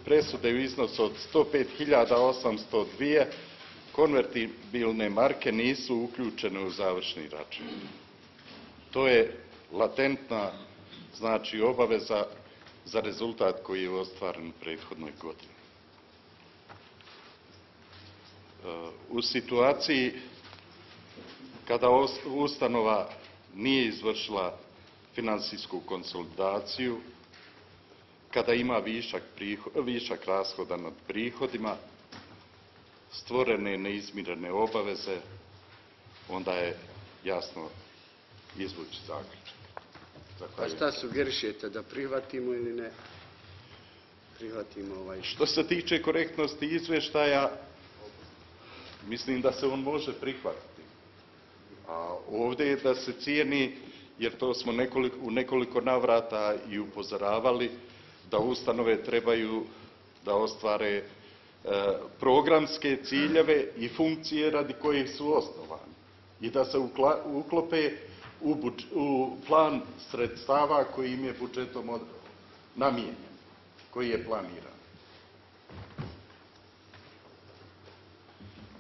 presude u iznosu od 105.802 konvertibilne marke nisu uključene u završni račun. To je latentna znači obaveza za rezultat koji je ostvaren u prethodnoj godini. u situaciji kada ustanova nije izvršila financijsku konsolidaciju, kada ima višak, višak rashoda nad prihodima, stvorene neizmirene obaveze, onda je jasno izvući zaključak. Pa šta sugerišete, da prihvatimo ili ne prihvatimo ovaj Što se tiče korektnosti izvještaja, mislim da se on može prihvatiti. A ovdje je da se cijeni, jer to smo nekoliko, u nekoliko navrata i upozoravali, da ustanove trebaju da ostvare programske ciljeve i funkcije radi kojih su osnovani i da se uklope u, plan sredstava koji im je budžetom namijenjen, koji je planiran.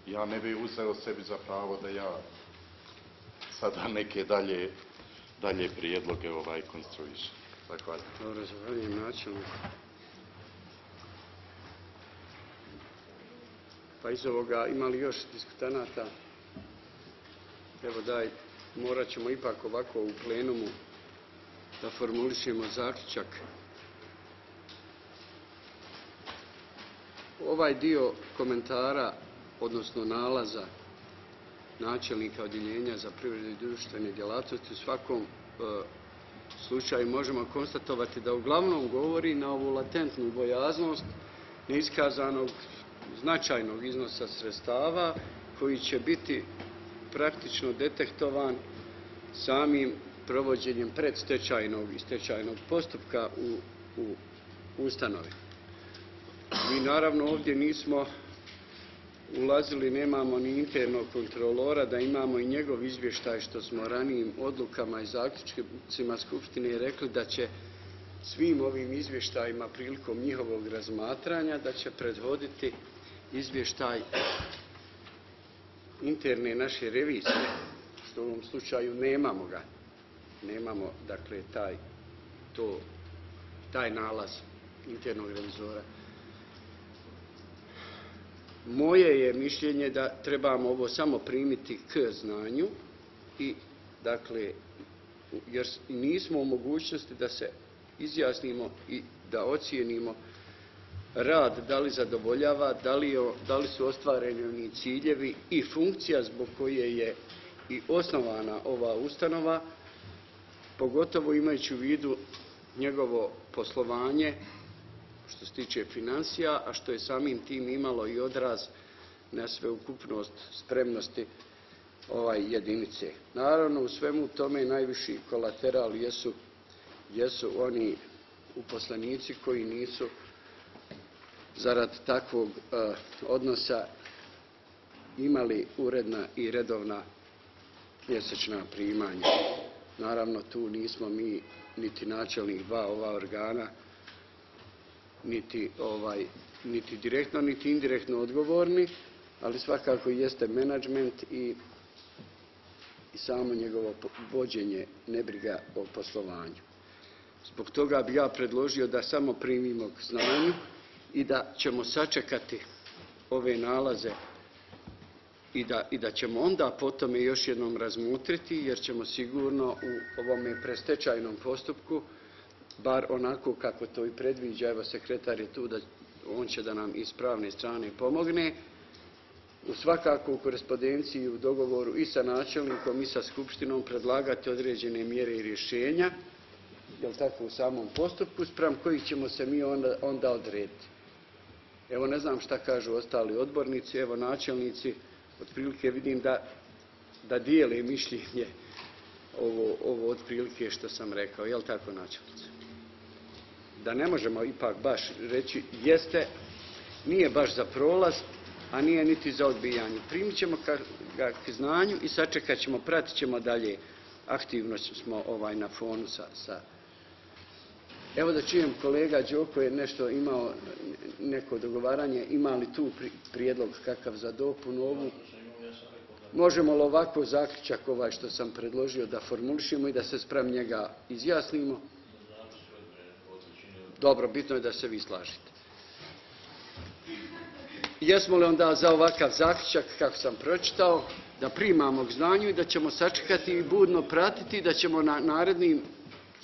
Ja ne bih uzeo sebi za pravo da ja sada neke dalje, dalje prijedloge ovaj konstruišem. Zahvaljujem. Dobro, zahvaljujem načelniku. Pa iz ovoga ima li još diskutanata? Evo daj, morat ćemo ipak ovako u plenumu da formulišemo zaključak. Ovaj dio komentara, odnosno nalaza načelnika odjeljenja za privredu i društvene djelatnosti u svakom e, slučaju možemo konstatovati da uglavnom govori na ovu latentnu bojaznost neiskazanog značajnog iznosa sredstava koji će biti praktično detektovan samim provođenjem predstečajnog i stečajnog postupka u, u ustanovi. Mi naravno ovdje nismo ulazili, nemamo ni internog kontrolora, da imamo i njegov izvještaj što smo ranijim odlukama i zaključcima Skupštine rekli da će svim ovim izvještajima prilikom njihovog razmatranja da će predvoditi izvještaj interne naše revizije, što u ovom slučaju nemamo ga. Nemamo, dakle, taj, to, taj nalaz internog revizora. Moje je mišljenje da trebamo ovo samo primiti k znanju i, dakle, jer nismo u mogućnosti da se izjasnimo i da ocijenimo rad da li zadovoljava, da li, da li su ostvareni oni ciljevi i funkcija zbog koje je i osnovana ova ustanova, pogotovo imajući u vidu njegovo poslovanje što se tiče financija, a što je samim tim imalo i odraz na sveukupnost spremnosti ovaj jedinice. Naravno, u svemu tome najviši kolateral jesu, jesu oni uposlenici koji nisu zarad takvog eh, odnosa imali uredna i redovna mjesečna primanja. Naravno, tu nismo mi niti načelnih dva ova organa, niti, ovaj, niti direktno, niti indirektno odgovorni, ali svakako jeste menadžment i, i samo njegovo vođenje nebriga o poslovanju. Zbog toga bi ja predložio da samo primimo k znanju i da ćemo sačekati ove nalaze i da, i da ćemo onda po tome još jednom razmutriti jer ćemo sigurno u ovome prestečajnom postupku bar onako kako to i predviđa, evo sekretar je tu, da on će da nam iz pravne strane pomogne, u svakako u korespondenciji u dogovoru i sa načelnikom i sa skupštinom predlagati određene mjere i rješenja, jel tako, u samom postupku, sprem kojih ćemo se mi onda, onda odrediti. Evo ne znam šta kažu ostali odbornici, evo načelnici, otprilike vidim da, da dijele mišljenje ovo, ovo otprilike što sam rekao, jel tako načelnice? Da ne možemo ipak baš reći jeste, nije baš za prolaz, a nije niti za odbijanje. Primit ćemo ga k znanju i sačekat ćemo, pratit ćemo dalje. Aktivno smo ovaj na fonu sa, sa Evo da čujem kolega Đoko je nešto imao, neko dogovaranje, ima li tu pri- prijedlog kakav za dopunu ovu? Možemo li ovako zaključak ovaj što sam predložio da formulišemo i da se sprem njega izjasnimo? Dobro, bitno je da se vi slažete. jesmo li onda za ovakav zaključak kako sam pročitao, da primamo k znanju i da ćemo sačekati i budno pratiti, da ćemo na narednim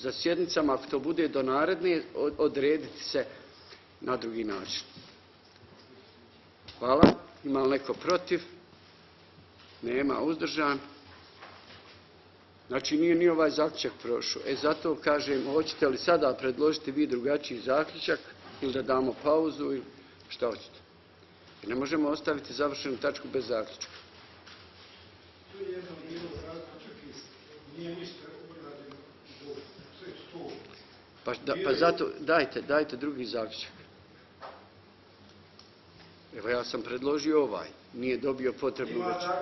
za sjednicama, ako to bude do naredne, od- odrediti se na drugi način. Hvala. Ima li neko protiv? Nema. Uzdržan? Znači nije ni ovaj zaključak prošao. E zato kažem, hoćete li sada predložiti vi drugačiji zaključak ili da damo pauzu ili šta hoćete? Jer ne možemo ostaviti završenu tačku bez zaključka. Pa, da, pa zato dajte, dajte drugi zaključak. Evo ja sam predložio ovaj, nije dobio potrebnu većinu.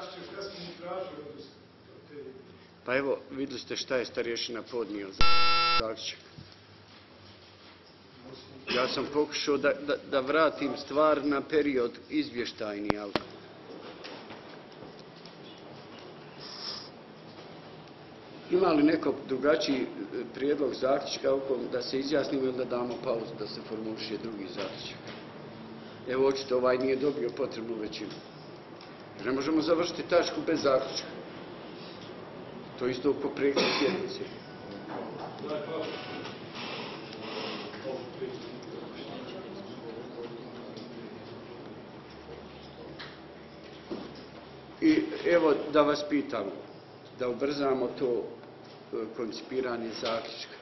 Pa evo, vidjeli ste šta je starješina podnio za zaključak. Ja sam pokušao da, da, da vratim stvar na period izvještajni, ali... Ima li neko drugačiji e, prijedlog zaključka da se izjasnimo ili da damo pauzu da se formuliše drugi zaključak? Evo, očito ovaj nije dobio potrebnu većinu. Ne možemo završiti tačku bez zaključka. To isto oko prekid sjednice. I evo da vas pitam, da ubrzamo to koncipiranje zaključka.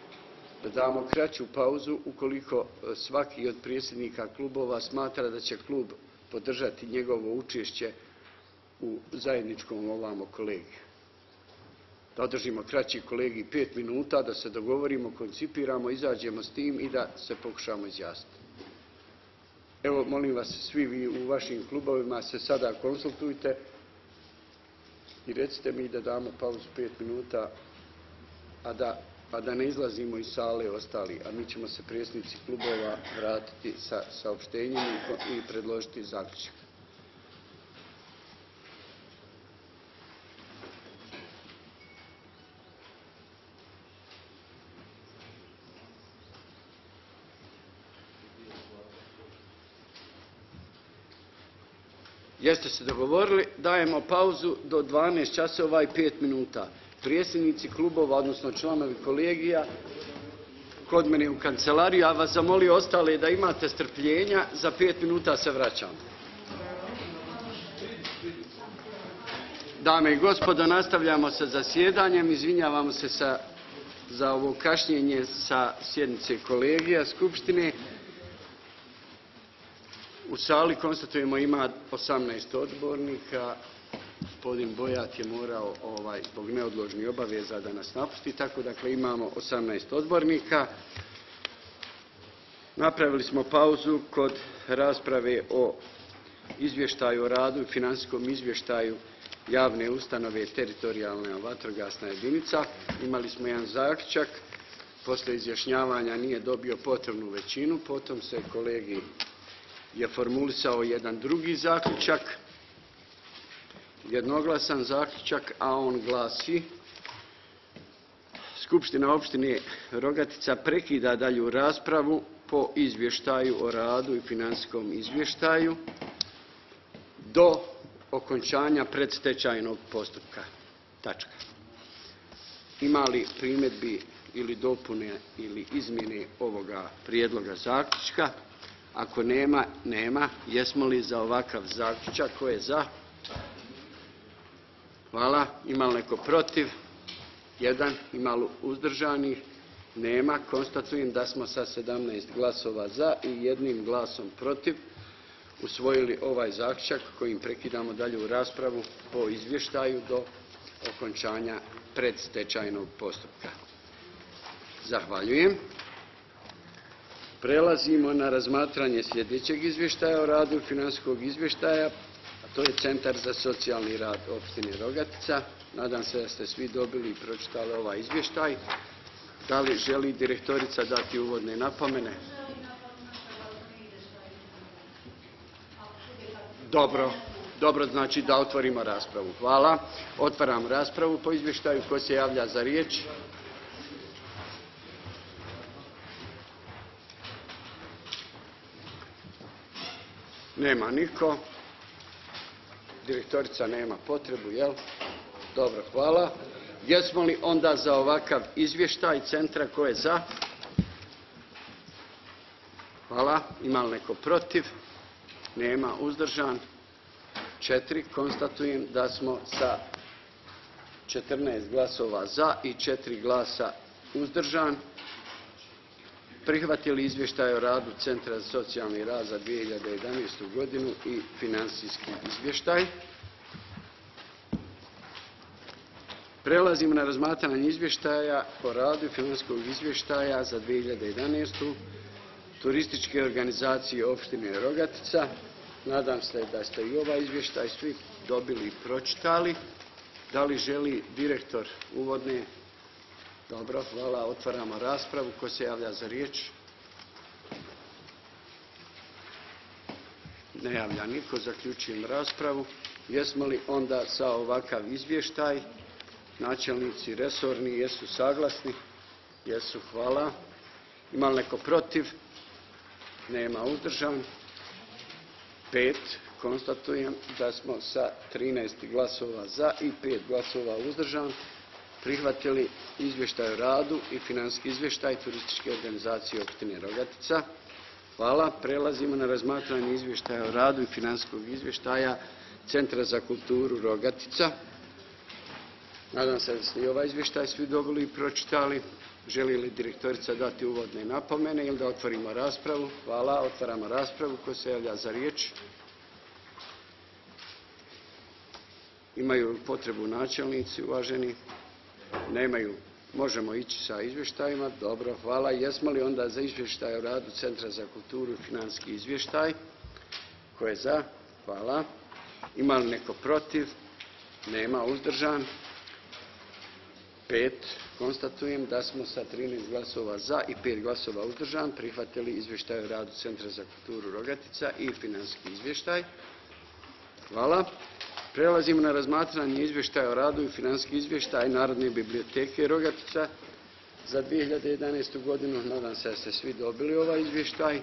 Da damo kraću pauzu ukoliko e, svaki od predsjednika klubova smatra da će klub podržati njegovo učešće u zajedničkom ovamo kolegiju. Da održimo kraći kolegij pet minuta, da se dogovorimo, koncipiramo, izađemo s tim i da se pokušamo izjasniti. Evo, molim vas, svi vi u vašim klubovima se sada konsultujte i recite mi da damo pauzu pet minuta, a da, a da ne izlazimo iz sale ostali, a mi ćemo se predsjednici klubova vratiti sa saopštenjem i, i predložiti zaključak. Jeste se dogovorili, dajemo pauzu do 12 časova i 5 minuta. Prijedsjednici klubova, odnosno članovi kolegija, kod mene u kancelariju, ja vas zamolio ostale da imate strpljenja, za 5 minuta se vraćam. Dame i gospodo, nastavljamo sa zasjedanjem, izvinjavamo se sa, za ovo kašnjenje sa sjednice kolegija Skupštine. U sali konstatujemo ima 18 odbornika. Gospodin Bojat je morao ovaj, zbog neodložnih obaveza da nas napusti, tako dakle imamo 18 odbornika. Napravili smo pauzu kod rasprave o izvještaju o radu i financijskom izvještaju javne ustanove teritorijalna vatrogasna jedinica. Imali smo jedan zaključak, posle izjašnjavanja nije dobio potrebnu većinu, potom se kolegi je formulisao jedan drugi zaključak, jednoglasan zaključak, a on glasi Skupština opštine Rogatica prekida dalju raspravu po izvještaju o radu i financijskom izvještaju do okončanja predstečajnog postupka. Tačka. Ima li primjedbi ili dopune ili izmjene ovoga prijedloga zaključka? Ako nema, nema. Jesmo li za ovakav zaključak? Ko je za? Hvala. Ima li neko protiv? Jedan. Ima li uzdržanih? Nema. Konstatujem da smo sa 17 glasova za i jednim glasom protiv usvojili ovaj zaključak kojim prekidamo dalju raspravu po izvještaju do okončanja predstečajnog postupka. Zahvaljujem. Prelazimo na razmatranje sljedećeg izvještaja o radu financijskog izvještaja, to je Centar za socijalni rad opštine Rogatica. Nadam se da ste svi dobili i pročitali ovaj izvještaj. Da li želi direktorica dati uvodne napomene? Dobro, dobro znači da otvorimo raspravu. Hvala. Otvaram raspravu po izvještaju. Ko se javlja za riječ? Nema niko. Direktorica nema potrebu, jel? Dobro, hvala. Jesmo li onda za ovakav izvještaj centra ko je za? Hvala. Ima li neko protiv? Nema. Uzdržan? Četiri. Konstatujem da smo sa 14 glasova za i 4 glasa uzdržan prihvatili izvještaj o radu Centra za socijalni rad za 2011. godinu i financijski izvještaj. Prelazimo na razmatranje izvještaja o radu financijskog izvještaja za 2011. turističke organizacije opštine Rogatica. Nadam se da ste i ovaj izvještaj svi dobili i pročitali. Da li želi direktor uvodne? Dobro, hvala. Otvaramo raspravu. Ko se javlja za riječ? Ne javlja niko. Zaključujem raspravu. Jesmo li onda za ovakav izvještaj? Načelnici resorni jesu saglasni? Jesu, hvala. Ima li neko protiv? Nema uzdržan. Pet. Konstatujem da smo sa 13 glasova za i 5 glasova uzdržan prihvatili izvještaj o radu i financijski izvještaj turističke organizacije opštine Rogatica. Hvala. Prelazimo na razmatranje izvještaja o radu i financijskog izvještaja Centra za kulturu Rogatica. Nadam se da ste i ovaj izvještaj svi dobili i pročitali. Želi li direktorica dati uvodne napomene ili da otvorimo raspravu? Hvala. Otvaramo raspravu. Ko se javlja za riječ? Imaju potrebu načelnici uvaženi? Nemaju. Možemo ići sa izvještajima. Dobro, hvala. Jesmo li onda za izvještaj o radu Centra za kulturu i financijski izvještaj? Ko je za? Hvala. Ima li neko protiv? Nema. Uzdržan? Pet. Konstatujem da smo sa 13 glasova za i 5 glasova uzdržan prihvatili izvještaj o radu Centra za kulturu Rogatica i financijski izvještaj. Hvala. Prelazimo na razmatranje izvještaja o radu i financijski izvještaj Narodne biblioteke Rogatica za 2011. godinu. Nadam se da ste svi dobili ovaj izvještaj.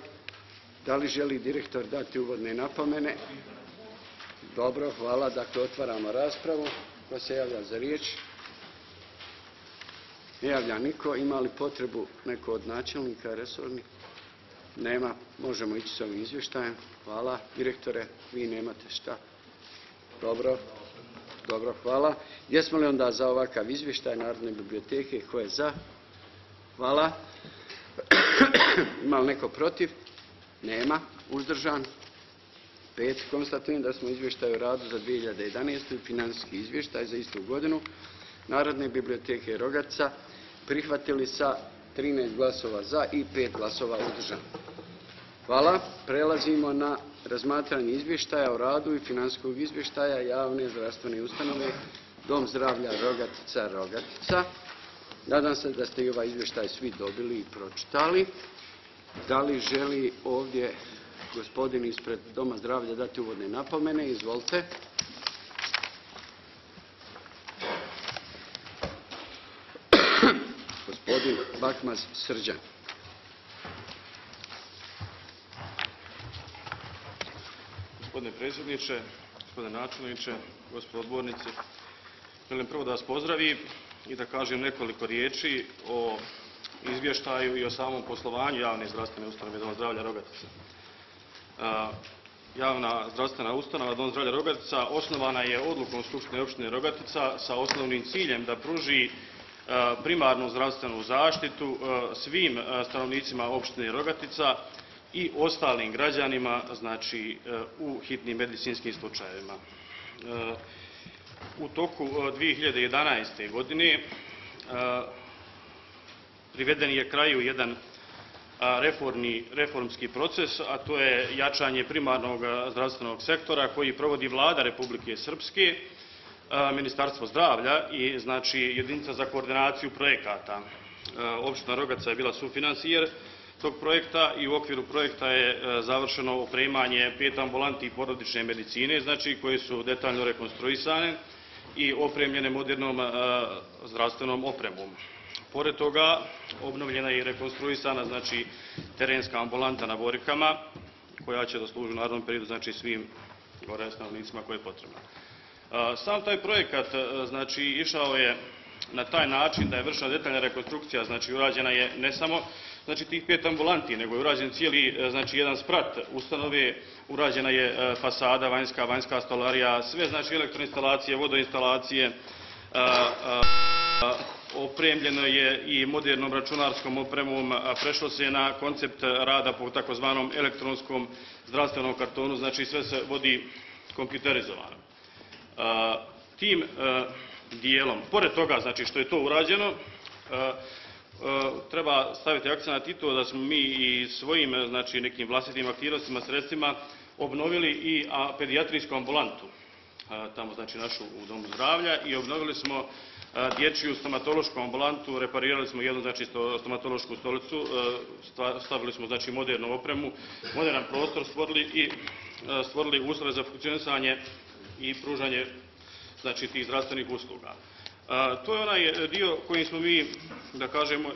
Da li želi direktor dati uvodne napomene? Dobro, hvala. Dakle, otvaramo raspravu. Ko se javlja za riječ? Ne javlja niko. Ima li potrebu neko od načelnika resornih? Nema. Možemo ići s ovim izvještajem. Hvala. Direktore, vi nemate šta. Dobro. Dobro, hvala. Jesmo li onda za ovakav izvještaj Narodne biblioteke? Ko je za? Hvala. Ima li neko protiv? Nema. Uzdržan? Pet. Konstatujem da smo izvještaj o radu za 2011. i financijski izvještaj za istu godinu Narodne biblioteke Rogaca prihvatili sa 13 glasova za i 5 glasova uzdržan. Hvala. Prelazimo na razmatranje izvještaja o radu i financijskog izvještaja javne zdravstvene ustanove Dom zdravlja Rogatica Rogatica. Nadam se da ste i ovaj izvještaj svi dobili i pročitali. Da li želi ovdje gospodin ispred Doma zdravlja dati uvodne napomene? Izvolite. Gospodin Bakmaz Srđan. Gospodine predsjedniče, gospodine načelniče, gospodo odbornici, želim prvo da vas pozdravim i da kažem nekoliko riječi o izvještaju i o samom poslovanju javne zdravstvene ustanove Doma zdravlja Rogatica. Javna zdravstvena ustanova Dom zdravlja Rogatica osnovana je odlukom Skupštine opštine Rogatica sa osnovnim ciljem da pruži primarnu zdravstvenu zaštitu svim stanovnicima opštine Rogatica i ostalim građanima znači e, u hitnim medicinskim slučajevima. E, U toku 2011. godine e, priveden je kraju jedan reformni, reformski proces, a to je jačanje primarnog zdravstvenog sektora koji provodi vlada Republike Srpske, Ministarstvo zdravlja i znači jedinica za koordinaciju projekata. Opština Rogaca je bila sufinansijer tog projekta i u okviru projekta je e, završeno opremanje pet ambulanti porodične medicine, znači koje su detaljno rekonstruisane i opremljene modernom e, zdravstvenom opremom. Pored toga, obnovljena je i rekonstruisana znači, terenska ambulanta na Borikama, koja će da služi u narednom periodu znači svim gore stanovnicima koje je potrebno. A, Sam taj projekat e, znači išao je na taj način da je vršena detaljna rekonstrukcija, znači urađena je ne samo znači tih pet ambulanti, nego je urađen cijeli e, znači jedan sprat ustanove, urađena je e, fasada, vanjska, vanjska stolarija, sve znači elektroinstalacije, vodoinstalacije, a, opremljeno je i modernom računarskom opremom, a prešlo se na koncept rada po takozvanom elektronskom zdravstvenom kartonu, znači sve se vodi kompjuterizovano. Tim e, dijelom, pored toga znači što je to urađeno, e, e, treba staviti akcent i to da smo mi i svojim znači nekim vlastitim aktivnostima, sredstvima obnovili i a, pedijatrijsku ambulantu a, tamo znači našu u domu zdravlja i obnovili smo a, dječju stomatološku ambulantu, reparirali smo jednu znači sto- stomatološku stolicu, e, sta- stavili smo znači modernu opremu, moderan prostor stvorili i e, stvorili uslove za funkcionisanje i pružanje znači tih zdravstvenih usluga. A, to je onaj dio kojim smo mi, da kažemo,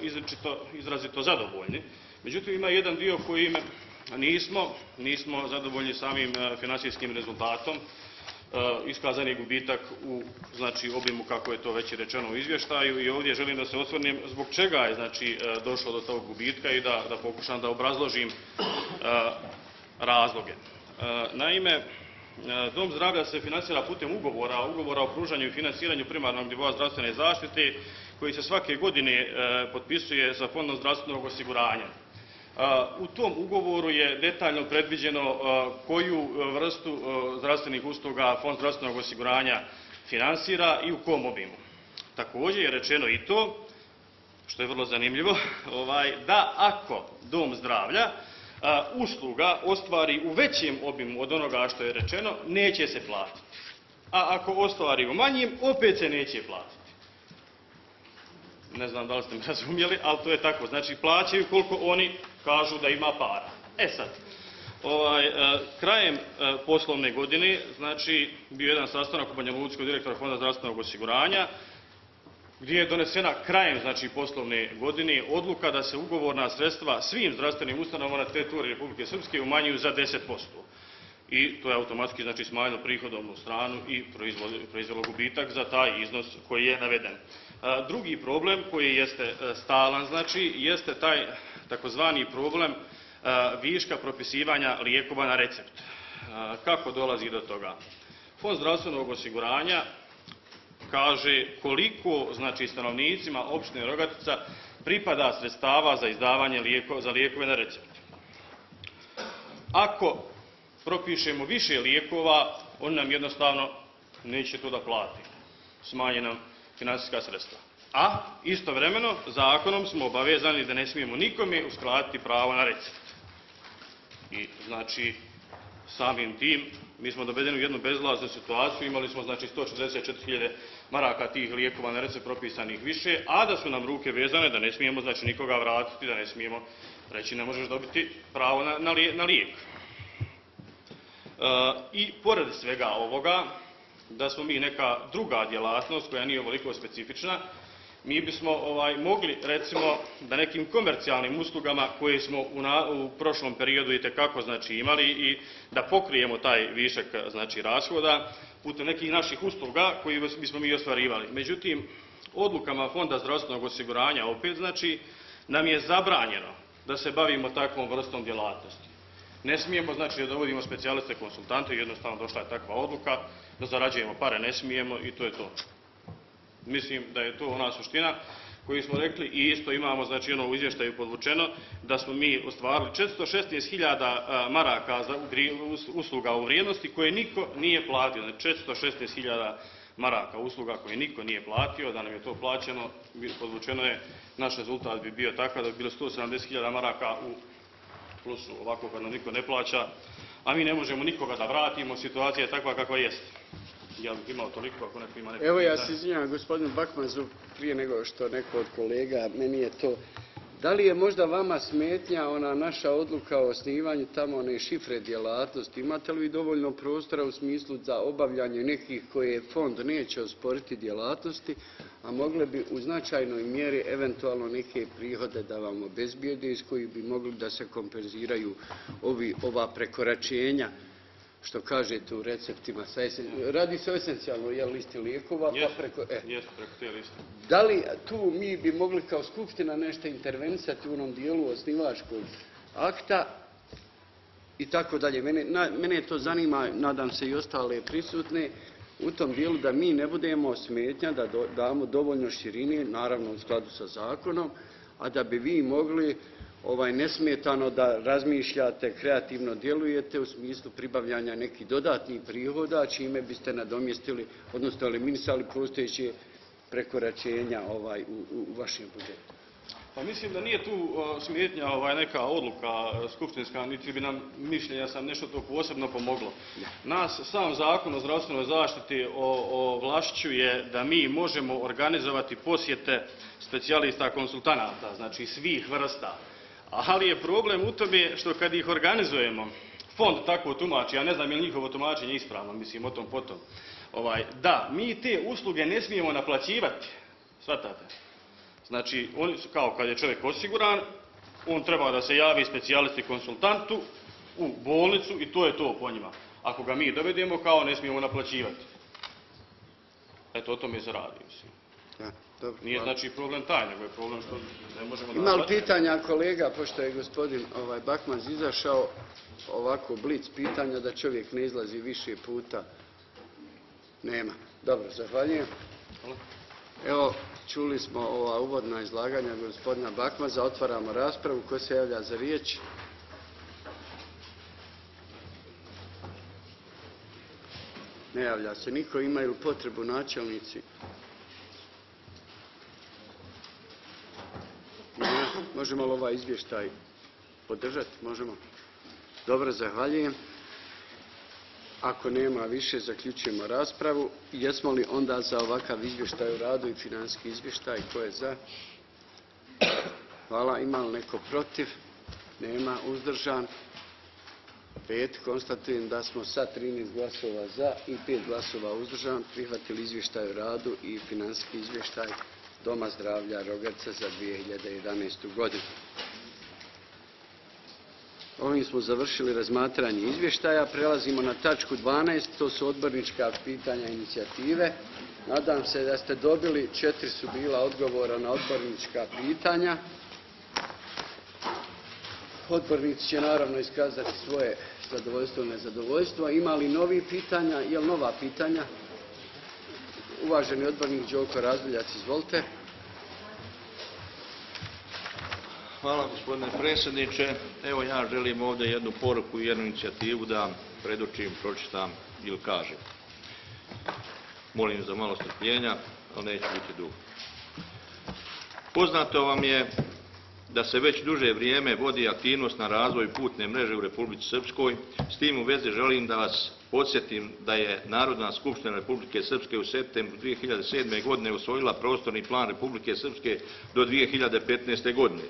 izrazito zadovoljni. Međutim, ima jedan dio kojim nismo, nismo zadovoljni samim e, financijskim rezultatom. E, iskazan gubitak u znači, obimu kako je to već rečeno u izvještaju i ovdje želim da se osvrnem zbog čega je znači, e, došlo do tog gubitka i da, da pokušam da obrazložim e, razloge. E, Naime, e, Dom zdravlja se financira putem ugovora, ugovora o pružanju i financiranju primarnog nivoa zdravstvene zaštite koji se svake godine e, potpisuje sa Fondom zdravstvenog osiguranja. A, U tom ugovoru je detaljno predviđeno koju e, vrstu e, zdravstvenih usluga Fond zdravstvenog osiguranja finansira i u kom obimu. Također je rečeno i to, što je vrlo zanimljivo, ovaj, da ako dom zdravlja a, usluga ostvari u većem obimu od onoga što je rečeno, neće se platiti. A ako ostvari u manjim, opet se neće platiti. Ne znam da li ste razumjeli, ali to je tako. Znači, plaćaju koliko oni kažu da ima para. E sad, ovaj, e, krajem e, poslovne godine, znači, bio je jedan sastanak u Banja Luci kod direktora Fonda zdravstvenog osiguranja, gdje je donesena krajem znači poslovne godine odluka da se ugovorna sredstva svim zdravstvenim ustanovama na teritoriji Republike Srpske umanjuju za 10%. I to je automatski znači smanjilo prihodovnu stranu i proizvelo- gubitak za taj iznos koji je naveden. A, Drugi problem koji jeste e, stalan znači jeste taj takozvani problem a, viška propisivanja lijekova na recept. Kako dolazi do toga? Fond zdravstvenog osiguranja kaže koliko znači stanovnicima opštine Rogatica pripada sredstava za izdavanje lijeko, za lijekove na recept. Ako propišemo više lijekova, on nam jednostavno neće to da plati. Smanje nam finansijska sredstva. A istovremeno zakonom smo obavezani da ne smijemo nikome uskladiti pravo na recept. I znači samim tim mi smo dovedeni u jednu bezlaznu situaciju, imali smo znači 144.000 maraka tih lijekova na recept propisanih više, a da su nam ruke vezane da ne smijemo znači nikoga vratiti, da ne smijemo reći ne možeš dobiti pravo na, na, na lijek. E, I pored svega ovoga, da smo mi neka druga djelatnost koja nije ovoliko specifična, mi bismo ovaj, mogli recimo da nekim komercijalnim uslugama koje smo u, na, u prošlom periodu i tekako znači, imali i da pokrijemo taj višak znači, rashoda putem nekih naših usluga koji bismo mi ostvarivali. Međutim, odlukama Fonda zdravstvenog osiguranja opet znači nam je zabranjeno da se bavimo takvom vrstom djelatnosti. Ne smijemo, znači, da dovodimo specijaliste konsultante, jednostavno došla je takva odluka, da zarađujemo pare, ne smijemo i to je to. Mislim da je to ona suština koju smo rekli i isto imamo, znači, ono u izvještaju podvučeno, da smo mi ostvarili 416.000 maraka za usluga u vrijednosti koje niko nije platio. Znači, 416.000 maraka usluga koje niko nije platio, da nam je to plaćeno, podvučeno je, naš rezultat bi bio takav da bi bilo 170.000 maraka u plusu, ovako kad nam niko ne plaća, a mi ne možemo nikoga da vratimo, situacija je takva kakva jest. Ja bih imao toliko, ako neko ima neko Evo ja se izvinjavam gospodinu Bakmazu prije nego što neko od kolega, meni je to Da li je možda vama smetnja ona naša odluka o osnivanju tamo one šifre djelatnosti? Imate li vi dovoljno prostora u smislu za obavljanje nekih koje fond neće osporiti djelatnosti, a mogle bi u značajnoj mjeri eventualno neke prihode da vam obezbijede iz kojih bi mogli da se kompenziraju ovi, ova prekoračenja što kažete u receptima. Sa esen- Radi se o esencijalnoj jel, listi lijekova, pa preko... E. preko te liste. Da li tu mi bi mogli kao skupština nešto intervenisati u onom dijelu osnivačkog akta i tako dalje. Mene, na, mene to zanima, nadam se i ostale prisutne, u tom dijelu da mi ne budemo smetnja, da do- damo dovoljno širine, naravno u skladu sa zakonom, a da bi vi mogli ovaj nesmetano da razmišljate, kreativno djelujete u smislu pribavljanja nekih dodatnih prihoda, čime biste nadomjestili, odnosno eliminisali postojeće prekoračenja ovaj, u, vašem budžetu. Pa mislim da nije tu uh, smetnja ovaj, neka odluka skupštinska, niti bi nam mišljenja sam nešto to posebno pomoglo. Nas sam zakon o zdravstvenoj zaštiti o, ovlašćuje da mi možemo organizovati posjete specijalista konsultanata, znači svih vrsta. Ali je problem u tome što kad ih organizujemo, fond tako tumači, ja ne znam je li njihovo tumačenje ispravno, mislim o tom potom, ovaj, da mi te usluge ne smijemo naplaćivati, shvatate? Znači, oni su kao kad je čovjek osiguran, on treba da se javi specijalisti konsultantu u bolnicu i to je to po njima. Ako ga mi dovedemo, kao ne smijemo naplaćivati. Eto, o tome se radi. Mislim. Dobro, Nije hvala. znači problem taj, nego je problem što ne možemo Ima li pitanja kolega, pošto je gospodin ovaj, Bakmaz izašao, ovako blic pitanja da čovjek ne izlazi više puta? Nema. Dobro, zahvaljujem. Hvala. Evo, čuli smo ova uvodna izlaganja gospodina Bakmaza, otvaramo raspravu. Ko se javlja za riječ? Ne javlja se niko. Imaju potrebu načelnici? Ne. Možemo li ovaj izvještaj podržati? Možemo. Dobro, zahvaljujem. Ako nema više, zaključujemo raspravu. Jesmo li onda za ovakav izvještaj u radu i financijski izvještaj? Ko je za? Hvala. Ima li neko protiv? Nema. Uzdržan? Pet. Konstatujem da smo sa 13 glasova za i 5 glasova uzdržan prihvatili izvještaj u radu i financijski izvještaj Doma zdravlja Rogaca za 2011. godinu. Ovim smo završili razmatranje izvještaja. Prelazimo na tačku 12. To su odbornička pitanja inicijative. Nadam se da ste dobili, četiri su bila odgovora na odbornička pitanja. Odbornici će naravno iskazati svoje zadovoljstvo i nezadovoljstvo. Ima li novi pitanja? Je li nova pitanja? Uvaženi odbornik Đoko Razbiljac, izvolite. Hvala gospodine predsjedniče. Evo ja želim ovdje jednu poruku i jednu inicijativu da predočim, pročitam ili kažem. Molim za malo strpljenja, ali neće biti dugo. Poznato vam je da se već duže vrijeme vodi aktivnost na razvoj putne mreže u Republici Srpskoj. S tim u vezi želim da vas podsjetim da je Narodna skupština Republike Srpske u septembru 2007. godine usvojila prostorni plan Republike Srpske do 2015. godine.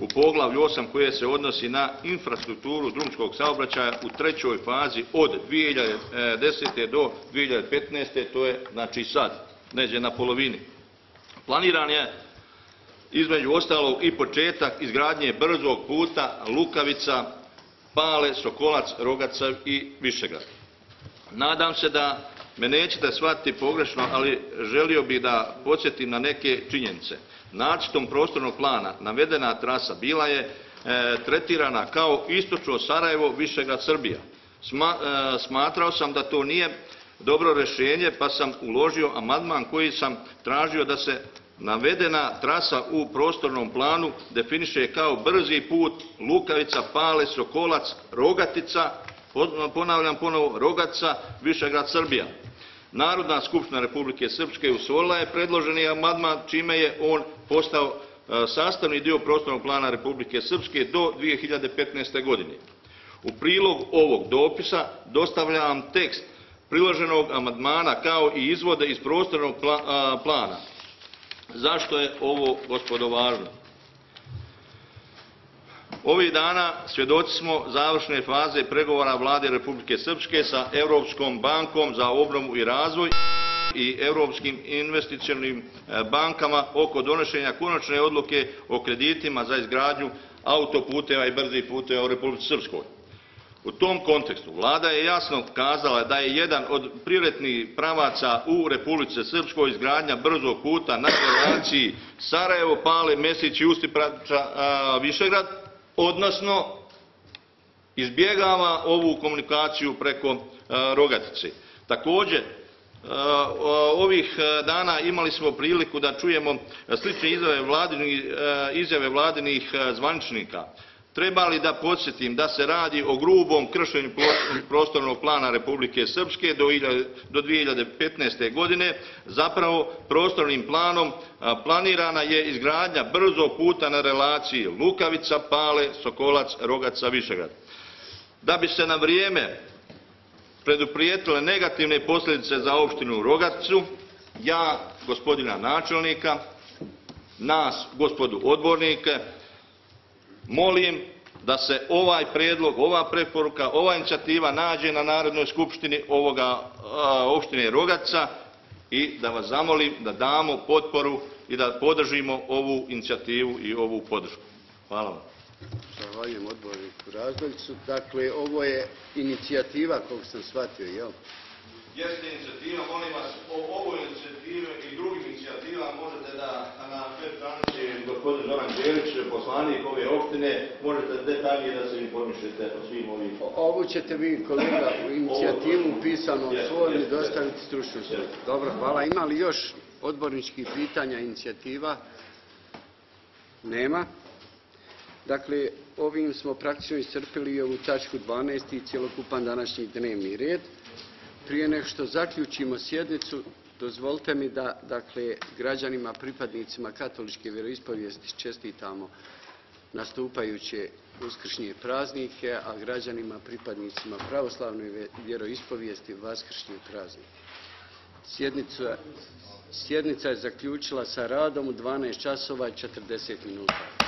U poglavlju 8 koje se odnosi na infrastrukturu drumskog saobraćaja u trećoj fazi od 2010. do 2015. to je znači sad, neđe na polovini. Planiran je između ostalog i početak izgradnje brzog puta Lukavica, Pale, Sokolac, Rogaca i Višegrad. Nadam se da me nećete shvatiti pogrešno, ali želio bih da podsjetim na neke činjenice. Nacrtom prostornog plana navedena trasa bila je e, tretirana kao istočno Sarajevo, Višegrad, Srbija. E, smatrao sam da to nije dobro rješenje, pa sam uložio amandman koji sam tražio da se navedena trasa u prostornom planu definiše kao brzi put Lukavica, Pale, Sokolac, Rogatica, ponavljam ponovo, Rogaca, Višegrad, Srbija. Narodna skupština Republike Srpske usvojila je predloženi amandman čime je on postao e, sastavni dio prostornog plana Republike Srpske do 2015. godine. U prilog ovog dopisa dostavljam tekst priloženog amandmana kao i izvode iz prostornog plana. Zašto je ovo, gospodo, važno? Ovih dana svjedoci smo završne faze pregovora vlade Republike Srpske sa Europskom bankom za obnovu i razvoj i Europskim investicionim e, bankama oko donošenja konačne odluke o kreditima za izgradnju autoputeva i brzih puteva u Republici Srpskoj. U tom kontekstu vlada je jasno kazala da je jedan od prioritetnih pravaca u Republici Srpskoj izgradnja brzog puta na relaciji Sarajevo, Pale, Mesić i Ustiprača Višegrad, odnosno izbjegava ovu komunikaciju preko Rogatice. Također, ovih dana imali smo priliku da čujemo slične izjave vladinih zvaničnika. Treba li da podsjetim da se radi o grubom kršenju prostornog plana Republike Srpske do 2015. godine, zapravo prostornim planom planirana je izgradnja brzog puta na relaciji Lukavica, Pale, Sokolac, Rogaca, Višegrad. Da bi se na vrijeme preduprijetile negativne posljedice za opštinu Rogacu, ja, gospodina načelnika, nas, gospodu odbornike, molim da se ovaj prijedlog, ova preporuka, ova inicijativa nađe na Narodnoj skupštini ovoga opštine Rogaca i da vas zamolim da damo potporu i da podržimo ovu inicijativu i ovu podršku. Hvala vam. Zahvaljujem odborniku Razdoljicu. Dakle, ovo je inicijativa, koliko sam shvatio, jel? Jeste inicijativa, molim vas, o ovoj inicijativi i drugim inicijativama možete da na web stranici gospodin Zoran Đelić, poslanik ove opštine, možete detaljnije da se informišete o svim ovim... Ovu ćete vi, kolega, u inicijativu pisanom formi dostaviti stručnu službu. Dobro, hvala. Ima li još odborničkih pitanja, inicijativa? Nema. Dakle, ovim smo praktično iscrpili ovu tačku 12 i cjelokupan današnji dnevni red. Prije nego što zaključimo sjednicu, dozvolite mi da dakle, građanima, pripadnicima katoličke vjeroispovijesti čestitamo nastupajuće uskršnje praznike, a građanima, pripadnicima pravoslavne vjeroispovijesti vaskršnje praznike. Sjednica, sjednica je zaključila sa radom u 12 časova i 40 minuta.